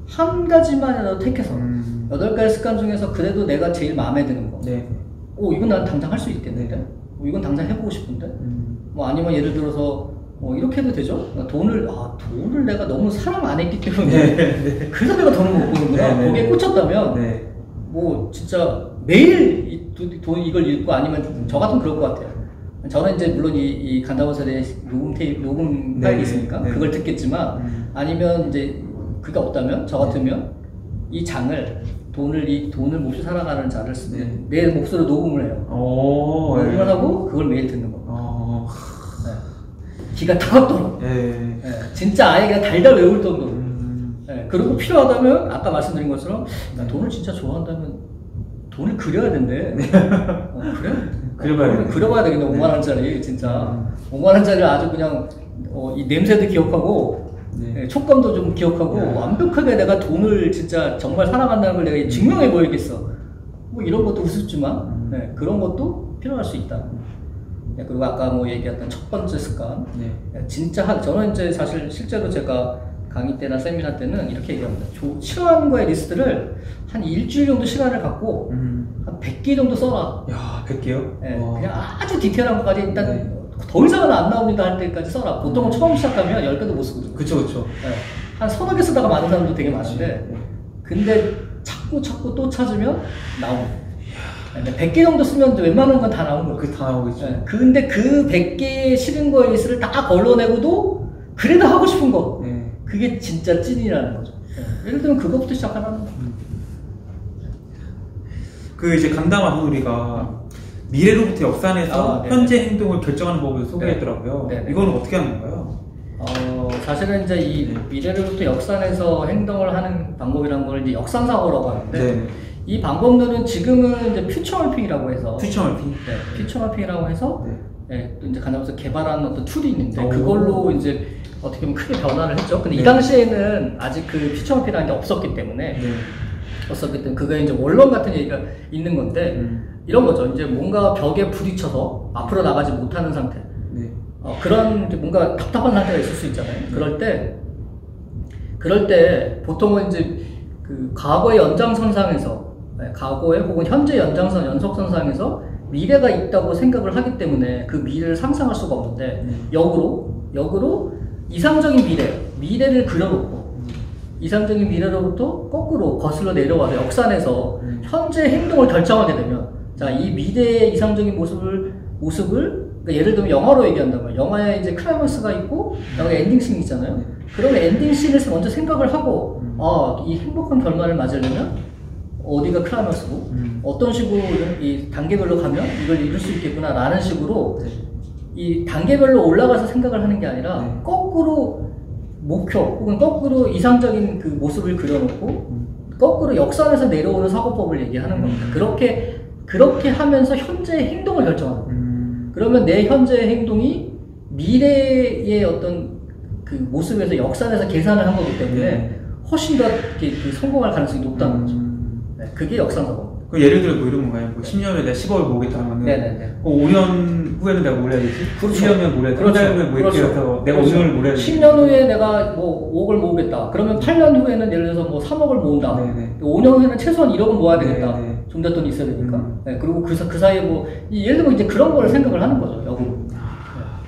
한 가지만이라도 택해서 음. 여덟 가지 습관 중에서 그래도 내가 제일 마음에 드는 거. 네. 오 이건 난 당장 할 수 있겠는데. 네. 오, 이건 당장 해보고 싶은데. 음. 뭐 아니면 예를 들어서 어, 이렇게 해도 되죠? 나 돈을 아 돈을 내가 너무 사랑 안 했기 때문에 네. 그래서 내가 돈을 못 버는구나. 네, 네. 거기에 꽂혔다면 네. 뭐 진짜 매일 이, 돈- 돈 이걸 읽고 아니면 저 같으면 그럴 것 같아요. 저는 이제 물론 이, 이 간다버설의 녹음 테이프 녹음 네, 파일이 있으니까 네. 그걸 듣겠지만 음. 아니면 이제 그게 없다면 저 같으면 이 장을 돈을 이 돈을 몹시 사랑하는 자를 쓰- 네. 내 목소리로 녹음을 해요. 오. 녹음을 하고 그걸 매일 듣는 거. 어. 네. 기가 타갑도록. 예. 네. 진짜 아예 그냥 달달 외울 정도로. 음. 네, 그리고 필요하다면 아까 말씀드린 것처럼 나 돈을 진짜 좋아한다면 돈을 그려야 된대. 어, 그래? 그려봐야 되네. 그려봐야 되겠네. 네. 5만 원짜리 진짜. 음. 5만 원짜리를 아주 그냥 어, 이 냄새도 기억하고 네. 네, 촉감도 좀 기억하고 네. 완벽하게 내가 돈을 진짜 정말 사랑한다는 걸 내가 증명해 보이겠어. 뭐 이런 것도 우습지만 음. 네, 그런 것도 필요할 수 있다. 네, 그리고 아까 뭐 얘기했던 첫 번째 습관 네. 네, 진짜 한, 저는 이제 사실 실제로 제가 강의 때나 세미나 때는 이렇게 얘기합니다. 조, 싫어하는 거의 리스트를 한 일주일 정도 시간을 갖고 음. 한 100개 정도 써라. 야, 100개요? 네, 와. 그냥 아주 디테일한 것까지 일단 네. 더 이상은 안 나옵니다 할 때까지 써라. 보통은 처음 시작하면 10개도 못 쓰거든요. 그쵸, 그쵸. 네, 한 서너 개 쓰다가 많은 사람도 되게 많은데 네. 근데 찾고 찾고 또 찾으면 나옵니다. 네, 100개 정도 쓰면 웬만한 건 다 나오는 거예요. 그게 다 나오겠죠. 네, 근데 그 100개 싫은 거의 리스트를 다 걸러내고도 그래도 하고 싶은 거 네. 그게 진짜 찐이라는 거죠. 네, 예를 들면 그것부터 시작하라는 거. 그 이제 간담화 우리가 미래로부터 역산해서 아, 네. 현재 행동을 결정하는 법을 소개했더라고요. 네, 네. 이거는 어떻게 하는 건가요? 어, 사실은 이제 이 네. 미래로부터 역산해서 행동을 하는 방법이라는 걸 이제 역산사고라고 하는데 네. 이 방법들은 지금은 이제 future mapping이라고 해서 future 피 네, future mapping이라고 해서 네. 네, 또 이제 간담에서 개발한 어떤 tool이 있는데 오. 그걸로 이제 어떻게 보면 크게 변화를 했죠. 근데 이 네. 당시에는 아직 그 future mapping이라는 게 없었기 때문에 네. 없었기 때문에 그게 이제 원론 같은 얘기가 있는 건데 음. 이런 거죠. 이제 뭔가 벽에 부딪혀서 앞으로 나가지 못하는 상태. 네. 어, 그런 뭔가 답답한 상태가 있을 수 있잖아요. 그럴 때, 그럴 때 보통은 이제 그 과거의 연장선상에서, 네, 과거의 혹은 현재 연장선, 연속선상에서 미래가 있다고 생각을 하기 때문에 그 미래를 상상할 수가 없는데, 네. 역으로, 역으로 이상적인 미래, 미래를 그려놓고, 음. 이상적인 미래로부터 거꾸로 거슬러 내려와서 역산해서 음. 현재 행동을 결정하게 되면 자 이 미래의 이상적인 모습을 모습을 그러니까 예를 들면 영화로 얘기한다 면 영화에 이제 클라이막스가 있고 여기 엔딩씬이 있잖아요. 네. 그러면 엔딩씬을 먼저 생각을 하고 음. 아이 행복한 결말을 맞으려면 어디가 클라이막스고 음. 어떤 식으로 이 단계별로 가면 이걸 이룰 수 있겠구나 라는 식으로 네. 이 단계별로 올라가서 생각을 하는 게 아니라 네. 거꾸로 목표 혹은 거꾸로 이상적인 그 모습을 그려놓고 음. 거꾸로 역산에서 내려오는 사고법을 얘기하는 겁니다. 음. 그렇게 그렇게 하면서 현재의 행동을 결정하는 거예요. 음. 그러면 내 현재의 행동이 미래의 어떤 그 모습에서 역산해서 계산을 한 거기 때문에 네. 훨씬 더 그 성공할 가능성이 높다는 거죠. 음. 네, 그게 역산사고입니다. 그 예를 들어 뭐 이런 건가요? 뭐 10년 후에 내가 10억을 모으겠다 하면은 네네네. 어, 5년 후에는 내가 뭘 해야 되지? 그렇죠. 1년 후에 뭘 해야 되지? 그렇죠. 한달 후에 뭐 이렇게 그렇죠. 해서 내가 그렇죠. 5년을 뭘 해야 되지? 10년 후에 내가 뭐 5억을 모으겠다. 그러면 8년 후에는 예를 들어서 뭐 3억을 모은다. 네네. 5년 후에는 최소한 1억은 모아야 되겠다. 네네. 종잣돈이 있어야 되니까. 음. 네, 그리고 그, 사- 그 사이에 뭐, 이- 예를 들면 이제 그런 걸 생각을 하는 거죠, 역으로. 네.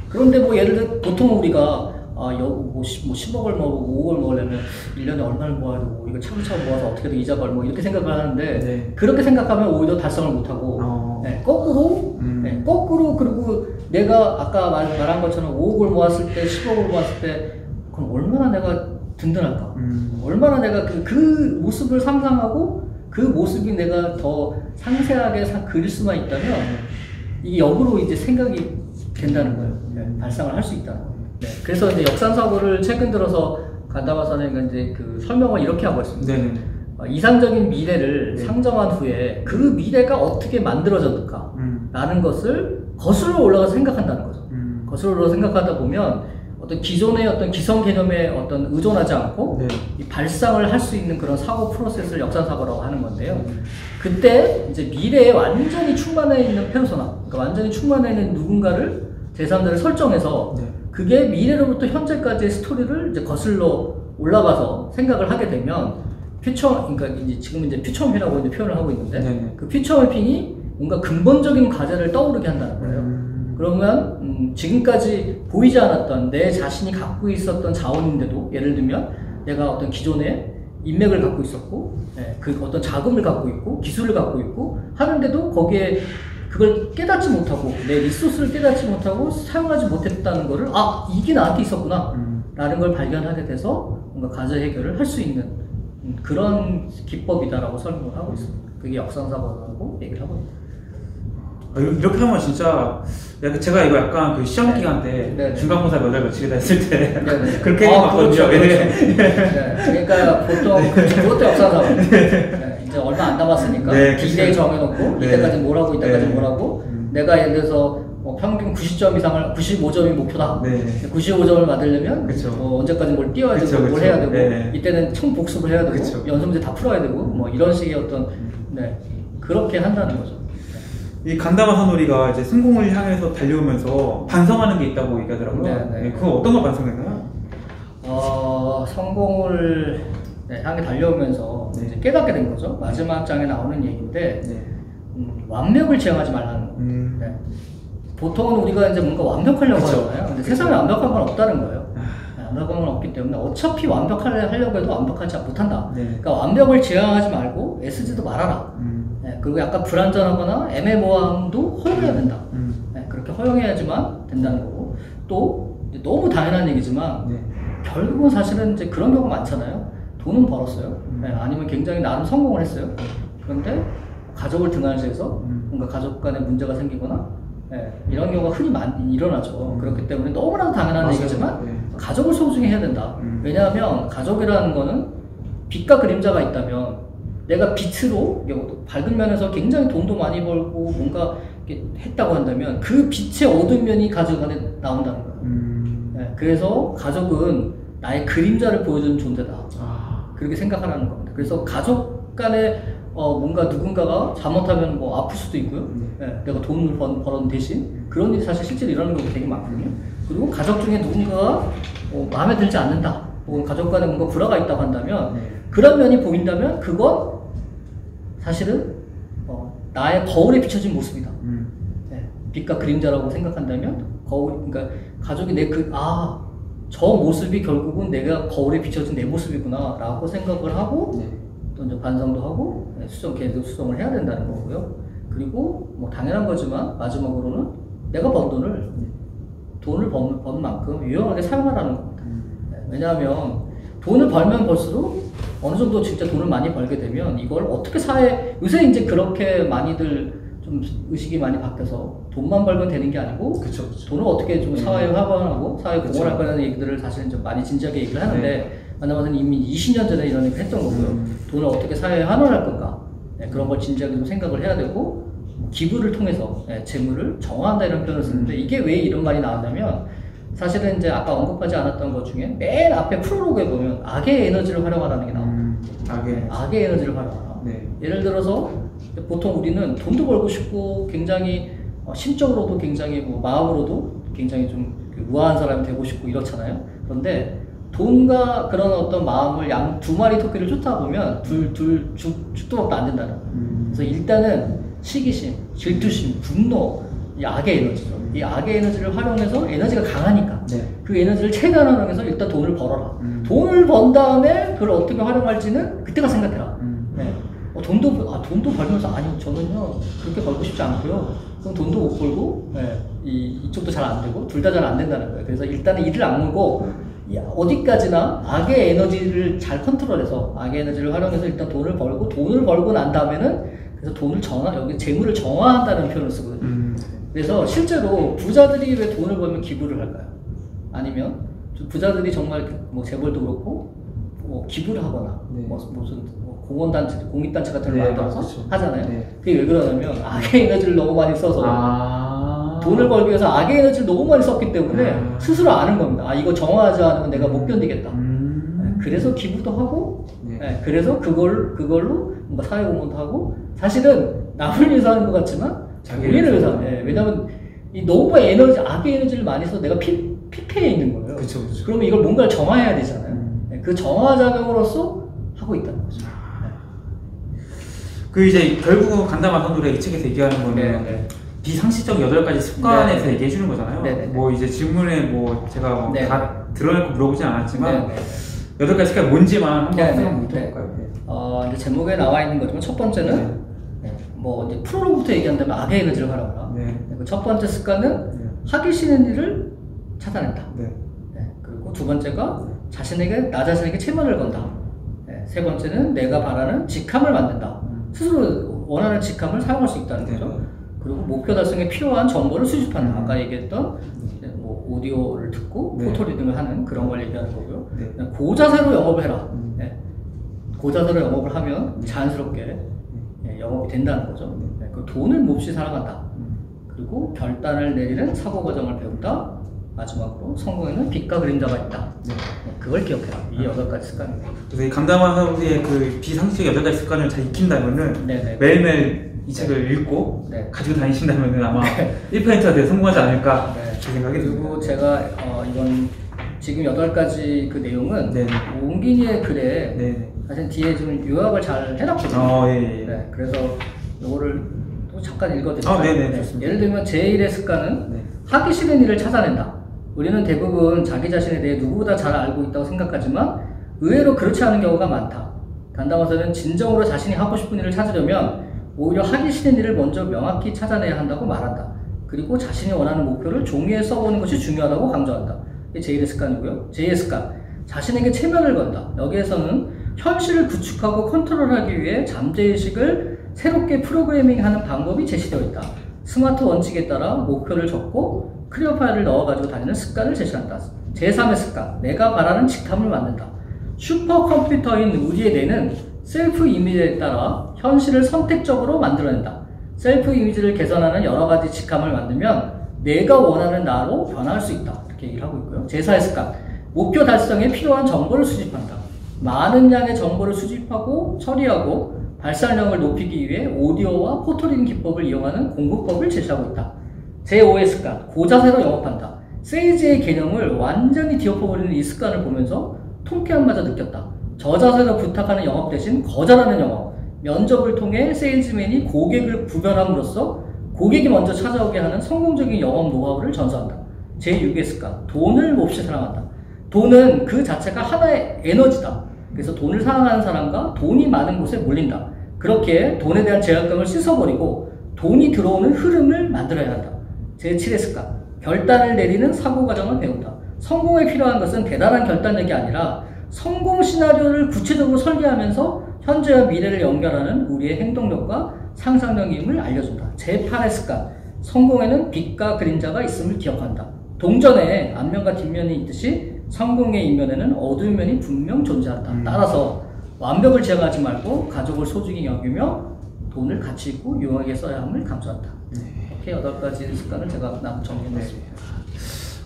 그런데 뭐 예를 들어 보통 우리가 아, 여, 뭐, 10, 뭐 10억을 모으고 5억을 모으려면 1년에 얼마를 모아야 되고 이거 차근차근 모아서 어떻게든 이자 벌고 이렇게 생각을 하는데 네. 그렇게 생각하면 오히려 달성을 못하고 어. 네, 거꾸로 음. 네, 거꾸로 그리고 내가 아까 말, 말한 것처럼 5억을 모았을 때 10억을 모았을 때 그럼 얼마나 내가 든든할까 음. 얼마나 내가 그, 그 모습을 상상하고 그 모습이 내가 더 상세하게 사- 그릴 수만 있다면 이게 역으로 이제 생각이 된다는 거예요. 네, 발상을 할 수 있다는 거예요. 네, 그래서 이제 역산사고를 최근 들어서 간다마 선생님가 이제 그 설명을 이렇게 하고 있습니다. 네네. 어, 이상적인 미래를 네. 상정한 후에 그 미래가 어떻게 만들어졌을까? 음. 라는 것을 거슬러 올라가서 생각한다는 거죠. 음. 거슬러 올라가서 생각하다 보면 어떤 기존의 어떤 기성 개념에 어떤 의존하지 않고 네. 이 발상을 할 수 있는 그런 사고 프로세스를 역산 사고라고 하는 건데요. 음. 그때 이제 미래에 완전히 충만해 있는 페르소나, 그러니까 완전히 충만해 있는 누군가를 제3자를 설정해서 네. 그게 미래로부터 현재까지의 스토리를 이제 거슬러 올라가서 생각을 하게 되면 퓨처, 그러니까 이제 지금 이제 퓨처홈이라고 이제 표현을 하고 있는데 네네. 그 퓨처홈핑이 뭔가 근본적인 과제를 떠오르게 한다는 거예요. 음. 그러면 음, 지금까지 보이지 않았던 내 자신이 갖고 있었던 자원인데도 예를 들면 내가 어떤 기존의 인맥을 갖고 있었고 예, 그 어떤 자금을 갖고 있고 기술을 갖고 있고 하는데도 거기에 그걸 깨닫지 못하고 내 리소스를 깨닫지 못하고 사용하지 못했다는 거를 아 이게 나한테 있었구나 음. 라는 걸 발견하게 돼서 뭔가 과제 해결을 할 수 있는 음, 그런 기법이다라고 설명을 하고 있습니다. 그게 역상사고라고 얘기를 하고 있습니다. 아, 이렇게 하면 진짜 약간 제가 이거 약간 그 시험 네. 기간 때 네, 네. 중간고사 몇달 며칠이다 했을 때 네네. 그렇게 아, 해봤거든요. 그렇죠, 네. 그렇죠. 네, 그러니까 보통 그- 그것도 역산사고 네, 이제 얼마 안 남았으니까 네, 디데이 그쵸. 정해놓고 네. 이때까지 뭘 하고 이때까지 네. 뭘 하고 음. 내가 예를 들어서 뭐 평균 90점 이상을 95점이 목표다. 네. 95점을 받으려면. 뭐 언제까지 뭘 뛰어야 되고 그쵸, 뭘 그쵸. 해야 되고 네. 이때는 총 복습을 해야 되고. 연습 문제 다 풀어야 되고 뭐 이런 식의 어떤 네 그렇게 한다는 거죠. 이 간다마 사노리가 이제 성공을 향해서 달려오면서 반성하는 게 있다고 얘기하더라고요. 네, 네. 네, 그거 어떤 걸 반성했나요? 어, 성공을 네, 향해 달려오면서 네. 깨닫게 된 거죠. 마지막 장에 나오는 얘기인데 네. 음, 완벽을 지향하지 말라는 거. 음. 네. 보통은 우리가 이제 뭔가 완벽하려고 그쵸. 하잖아요. 근데 그쵸. 세상에 완벽한 건 없다는 거예요. 아. 네, 완벽한 건 없기 때문에 어차피 완벽하려고 해도 완벽하지 못한다. 네. 그러니까 완벽을 지향하지 말고 애쓰지도 말아라. 음. 네, 그리고 약간 불안전하거나 애매모호함도 허용해야 된다. 음. 네, 그렇게 허용해야지만 된다는 거고 또 너무 당연한 얘기지만 네. 결국은 사실은 이제 그런 경우가 많잖아요. 돈은 벌었어요. 음. 네, 아니면 굉장히 나름 성공을 했어요. 그런데 가족을 등한시해서 음. 뭔가 가족 간에 문제가 생기거나 네, 이런 경우가 흔히 많이 일어나죠. 음. 그렇기 때문에 너무나도 당연한 맞아요. 얘기지만 네. 가족을 소중히 해야 된다. 음. 왜냐하면 가족이라는 거는 빛과 그림자가 있다면 내가 빛으로 밝은 면에서 굉장히 돈도 많이 벌고 뭔가 했다고 한다면 그 빛의 어두운 면이 가족 안에 나온다는 거예요. 음. 네, 그래서 가족은 나의 그림자를 보여주는 존재다. 아. 그렇게 생각하라는 겁니다. 그래서 가족 간에 어, 뭔가 누군가가 잘못하면 뭐 아플 수도 있고요. 네, 내가 돈을 번, 벌은 대신 그런 일이 사실 실제로 일어나는 경우가 되게 많거든요. 그리고 가족 중에 누군가가 어, 마음에 들지 않는다. 혹은 가족 간에 뭔가 불화가 있다고 한다면 네. 그런 면이 보인다면 그건 사실은 어, 나의 거울에 비춰진 모습이다. 음. 네, 빛과 그림자라고 생각한다면 거울, 그러니까 가족이 내 그 아 저 모습이 결국은 내가 거울에 비춰진 내 모습이구나라고 생각을 하고 네. 또 이제 반성도 하고 네, 수정 계속 수정을 해야 된다는 거고요. 그리고 뭐 당연한 거지만 마지막으로는 내가 번 돈을 돈을 번, 번 만큼 유용하게 사용하라는 겁니다. 음. 네, 왜냐하면 돈을 벌면 벌수록 어느 정도 진짜 돈을 많이 벌게 되면 이걸 어떻게 사회 요새 이제 그렇게 많이들 좀 의식이 많이 바뀌어서 돈만 벌면 되는 게 아니고 그쵸, 그쵸. 돈을 어떻게 좀 사회에 활용하고 사회 그쵸. 공헌할 거라는 얘기들을 사실은 좀 많이 진지하게 얘기를 하는데 네. 만나봐서 이미 20년 전에 이런 얘기를 했던 거고요. 음. 돈을 어떻게 사회에 환원할 건가 네, 그런 걸 진지하게 좀 생각을 해야 되고 기부를 통해서 네, 재물을 정화한다 이런 표현을 쓰는데 음. 이게 왜 이런 말이 나왔냐면 사실은 이제 아까 언급하지 않았던 것 중에 맨 앞에 프로로그에 보면 악의 에너지를 활용하라는 게 나와요. 음. 악의. 악의 에너지를 활용하라. 네. 예를 들어서 보통 우리는 돈도 벌고 싶고 굉장히 어, 심적으로도 굉장히 뭐 마음으로도 굉장히 좀그 우아한 사람이 되고 싶고 이렇잖아요. 그런데 돈과 그런 어떤 마음을 양 두 마리 토끼를 쫓다 보면 둘둘 죽도 먹도 안 된다는 거예요. 음. 그래서 일단은 시기심, 질투심, 분노 이 악의 에너지죠. 이 악의 에너지를 활용해서 에너지가 강하니까 네. 그 에너지를 최대한 활용해서 일단 돈을 벌어라. 음. 돈을 번 다음에 그걸 어떻게 활용할지는 그때가 생각해라. 음. 네. 어, 돈도 벌- 아 돈도 벌면서 아니 저는요 그렇게 벌고 싶지 않고요. 그럼 돈도 못 벌고 네. 이 이쪽도 잘 안 되고 둘 다 잘 안 된다는 거예요. 그래서 일단은 이를 악물고 이 어디까지나 악의 에너지를 잘 컨트롤해서 악의 에너지를 활용해서 일단 돈을 벌고 돈을 벌고 난 다음에는 그래서 돈을 정화 여기 재물을 정화한다는 표현을 쓰거든요. 음. 그래서 실제로 부자들이 왜 돈을 벌면 기부를 할까요? 아니면 좀 부자들이 정말 그뭐 재벌도 그렇고 뭐 기부를 하거나 네. 뭐 무슨 뭐 공원단체, 공익단체 같은 걸 네, 만들어서 그렇죠. 하잖아요. 네. 그게 왜 그러냐면 악의 에너지를 너무 많이 써서 아. 돈을 벌기 위해서 악의 에너지를 너무 많이 썼기 때문에 아. 스스로 아는 겁니다. 아 이거 정화하지 않으면 내가 못 견디겠다. 음. 네, 그래서 기부도 하고 네. 네, 그래서 그걸 그걸로 뭔가 사회 공헌도 하고 사실은 남을 위해서 하는 것 같지만 위해서. 하는 거예요. 왜냐하면 이 너무 에너지 악의 에너지를 많이 써서 내가 피, 피폐해 있는 거예요. 그쵸, 그쵸. 그러면 이걸 뭔가를 정화해야 되잖아요. 음. 네, 그 정화 작용으로서 하고 있다는 거죠. 그 이제 결국 간담화 선들의 이 책에서 얘기하는 거는 네, 네. 비상식적 여덟 가지 습관에서 네. 얘기해 주는 거잖아요. 네, 네, 네. 뭐 이제 질문에 뭐 제가 뭐 네. 다 드러내고 물어보진 않았지만 네, 네. 여덟 가지 습관 뭔지만 한번 네, 네, 설명 못 네. 네. 어, 제목에 나와 있는 거지만 첫 번째는 네. 네, 뭐 이제 프로로부터 얘기한다면 악의 에너지를 활용하라. 네. 그리고 첫 번째 습관은 네. 하기 싫은 일을 찾아낸다. 네. 네, 그리고 두 번째가 자신에게 나 자신에게 체면을 건다. 네, 세 번째는 내가 바라는 직함을 만든다. 음. 스스로 원하는 직함을 사용할 수 있다는 네. 거죠. 그리고 목표 달성에 필요한 정보를 수집한다. 음. 아까 얘기했던 뭐 오디오를 듣고 네. 포토 리딩을 하는 그런 걸 얘기하는 거고요. 네. 고자세로 영업을 해라. 음. 네. 고자세로 영업을 하면 자연스럽게 예, 영업이 된다는 거죠. 네, 그 돈을 몹시. 음. 그리고 결단을 내리는 사고 과정을 배운다. 마지막으로 성공에는 빛과 그림자가 있다. 네. 네, 그걸 기억해라. 이 여덟 가지 습관입니다. 그래서 이 강담화 선수의 그 비상식적 여덟 가지 습관을 잘 익힌다면은 네네. 매일매일 이 책을 읽고 네. 가지고 다니신다면은 아마 1%가 돼 성공하지 않을까 네. 그 생각이 그리고 듭니다. 제가 어, 이건 지금 여덟 가지 그 내용은 네네. 옹gin이의 글에 네. 사실 뒤에 좀 요약을 잘 해놨거든요. 어, 예, 예. 네, 그래서 요거를 또 잠깐 읽어드릴까요? 아, 네네, 좋습니다. 예를 들면 제1의 습관은 네. 하기 싫은 일을 찾아낸다. 우리는 대부분 자기 자신에 대해 누구보다 잘 알고 있다고 생각하지만 의외로 그렇지 않은 경우가 많다. 단담화서는 진정으로 자신이 하고 싶은 일을 찾으려면 오히려 하기 싫은 일을 먼저 명확히 찾아내야 한다고 말한다. 그리고 자신이 원하는 목표를 종이에 써보는 것이 중요하다고 강조한다. 이게 제1의 습관이고요. 제2의 습관. 자신에게 최면을 건다. 여기에서는 현실을 구축하고 컨트롤하기 위해 잠재의식을 새롭게 프로그래밍하는 방법이 제시되어 있다. 스마트 원칙에 따라 목표를 적고 클리어 파일을 넣어가지고 다니는 습관을 제시한다. 제3의 습관, 내가 바라는 직함을 만든다. 슈퍼컴퓨터인 우리의 뇌는 셀프 이미지에 따라 현실을 선택적으로 만들어낸다. 셀프 이미지를 개선하는 여러 가지 직함을 만들면 내가 원하는 나로 변화할 수 있다. 이렇게 얘기를 하고 있고요. 제4의 습관, 목표 달성에 필요한 정보를 수집한다. 많은 양의 정보를 수집하고 처리하고 발산력을 높이기 위해 오디오와 포토링 기법을 이용하는 공부법을 제시하고 있다. 제5의 습관, 고자세로 영업한다. 세이지의 개념을 완전히 뒤엎어버리는 이 습관을 보면서 통쾌함마저 느꼈다. 저자세로 부탁하는 영업 대신 거절하는 영업. 면접을 통해 세일즈맨이 고객을 구별함으로써 고객이 먼저 찾아오게 하는 성공적인 영업 노하우를 전수한다. 제6의 습관, 돈을 몹시 사랑한다. 돈은 그 자체가 하나의 에너지다. 그래서 돈을 사랑하는 사람과 돈이 많은 곳에 몰린다. 그렇게 돈에 대한 제약감을 씻어버리고 돈이 들어오는 흐름을 만들어야 한다. 제7의 습관, 결단을 내리는 사고 과정을 배운다. 성공에 필요한 것은 대단한 결단력이 아니라 성공 시나리오를 구체적으로 설계하면서 현재와 미래를 연결하는 우리의 행동력과 상상력임을 알려준다. 제8의 습관, 성공에는 빛과 그림자가 있음을 기억한다. 동전에 앞면과 뒷면이 있듯이 성공의 이면에는 어두운 면이 분명 존재한다. 음. 따라서 완벽을 지향하지 말고 가족을 소중히 여기며 돈을 가치 있고 유용하게 써야 함을 강조한다. 이렇게 여덟 가지 습관을 제가 남 정리해놨습니다.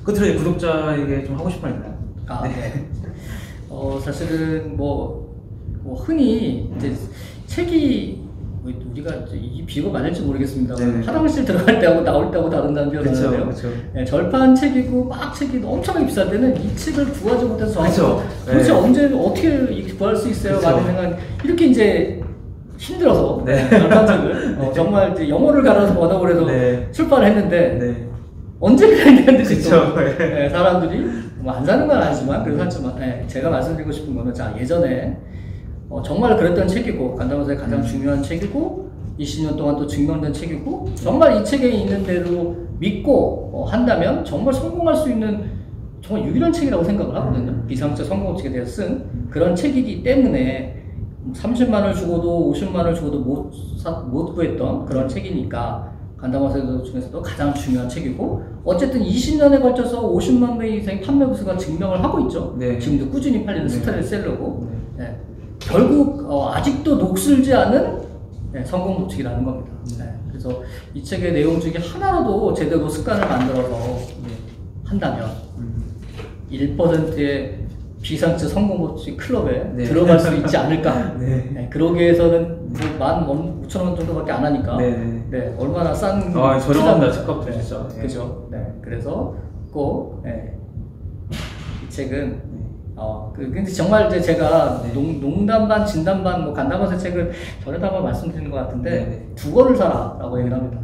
끝으로 이제 구독자에게 좀 하고 싶은 말 있나요? 아, 네. 어, 사실은 뭐, 뭐 흔히 이제 책이 뭐 우리가 이 비유가 맞을지 모르겠습니다. 네. 화장실 들어갈 때하고 나올 때하고 하는데요. 그쵸. 네, 절판 책이고 막 책이 엄청나게 비쌀 때는 이 책을 구하지 못해서 그쵸. 도대체 네. 언제 어떻게 구할 수 있어요? 그쵸. 라는 생각 이렇게 이제 힘들어서 네. 결판책을 어, 정말 이제 영어를 갈아서 번역을 해서 네. 출판을 했는데 네. 언제 그랬냐는 듯이 그쵸. 또 네, 사람들이 뭐 안 사는 건 아니지만 그래도 샀지만 네, 제가 말씀드리고 싶은 거는 자 예전에 어, 정말 그랬던 책이고 간다고서의 가장 음. 중요한 책이고 20년 동안 또 증명된 책이고 정말 이 책에 있는 대로 믿고 어, 한다면 정말 성공할 수 있는 정말 유일한 책이라고 생각을 하거든요. 음. 비상처 성공책에 대해서 쓴 그런 책이기 때문에 30만 원 주고도 50만 원 주고도 못, 사, 못 구했던 그런 책이니까 간다마세도 중에서도 가장 중요한 책이고 어쨌든 20년에 걸쳐서 50만 매 이상 판매 부수가 증명을 하고 있죠. 네. 지금도 꾸준히 팔리는 네. 스타일셀러고 네. 결국 어, 아직도 녹슬지 않은 네, 성공 법칙이라는 겁니다. 네. 그래서 이 책의 내용 중에 하나라도 제대로 습관을 만들어서 네. 한다면 음. 1%의 비상처 성공 법칙 클럽에 네. 들어갈 수 있지 않을까. 네. 네, 그러기 위해서는 뭐만 5천 원 정도밖에 안 하니까 네, 네. 네, 얼마나 싼 아, 저렴합니다? 책값도 네, 진짜. 네. 그죠. 네, 그래서 꼭 네, 이 책은 어, 그, 근데 정말 이제 제가 네. 농, 농담 반, 진담 반, 뭐 간담반의 책을 한번 말씀드린 것 같은데 네, 네. 두 권을 사라라고 얘기를 합니다.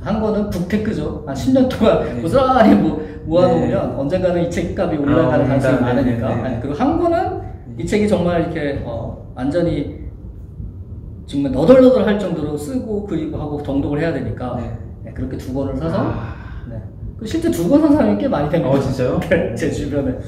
한 권은 북테크죠. 한 10년 동안 네. 고스란히 뭐 모아놓으면 네. 언젠가는 이 책값이 올라갈 아, 가능성이 네, 많으니까. 네, 네. 네, 그리고 한 권은 이 책이 정말 이렇게 어, 완전히 정말 너덜너덜 할 정도로 쓰고 그리고 하고 정독을 해야 되니까 네. 네, 그렇게 두 권을 사서 아. 네. 그 실제 두 권 산 사람이 꽤 많이 됩니다. 어, 진짜요? 네, 제 주변에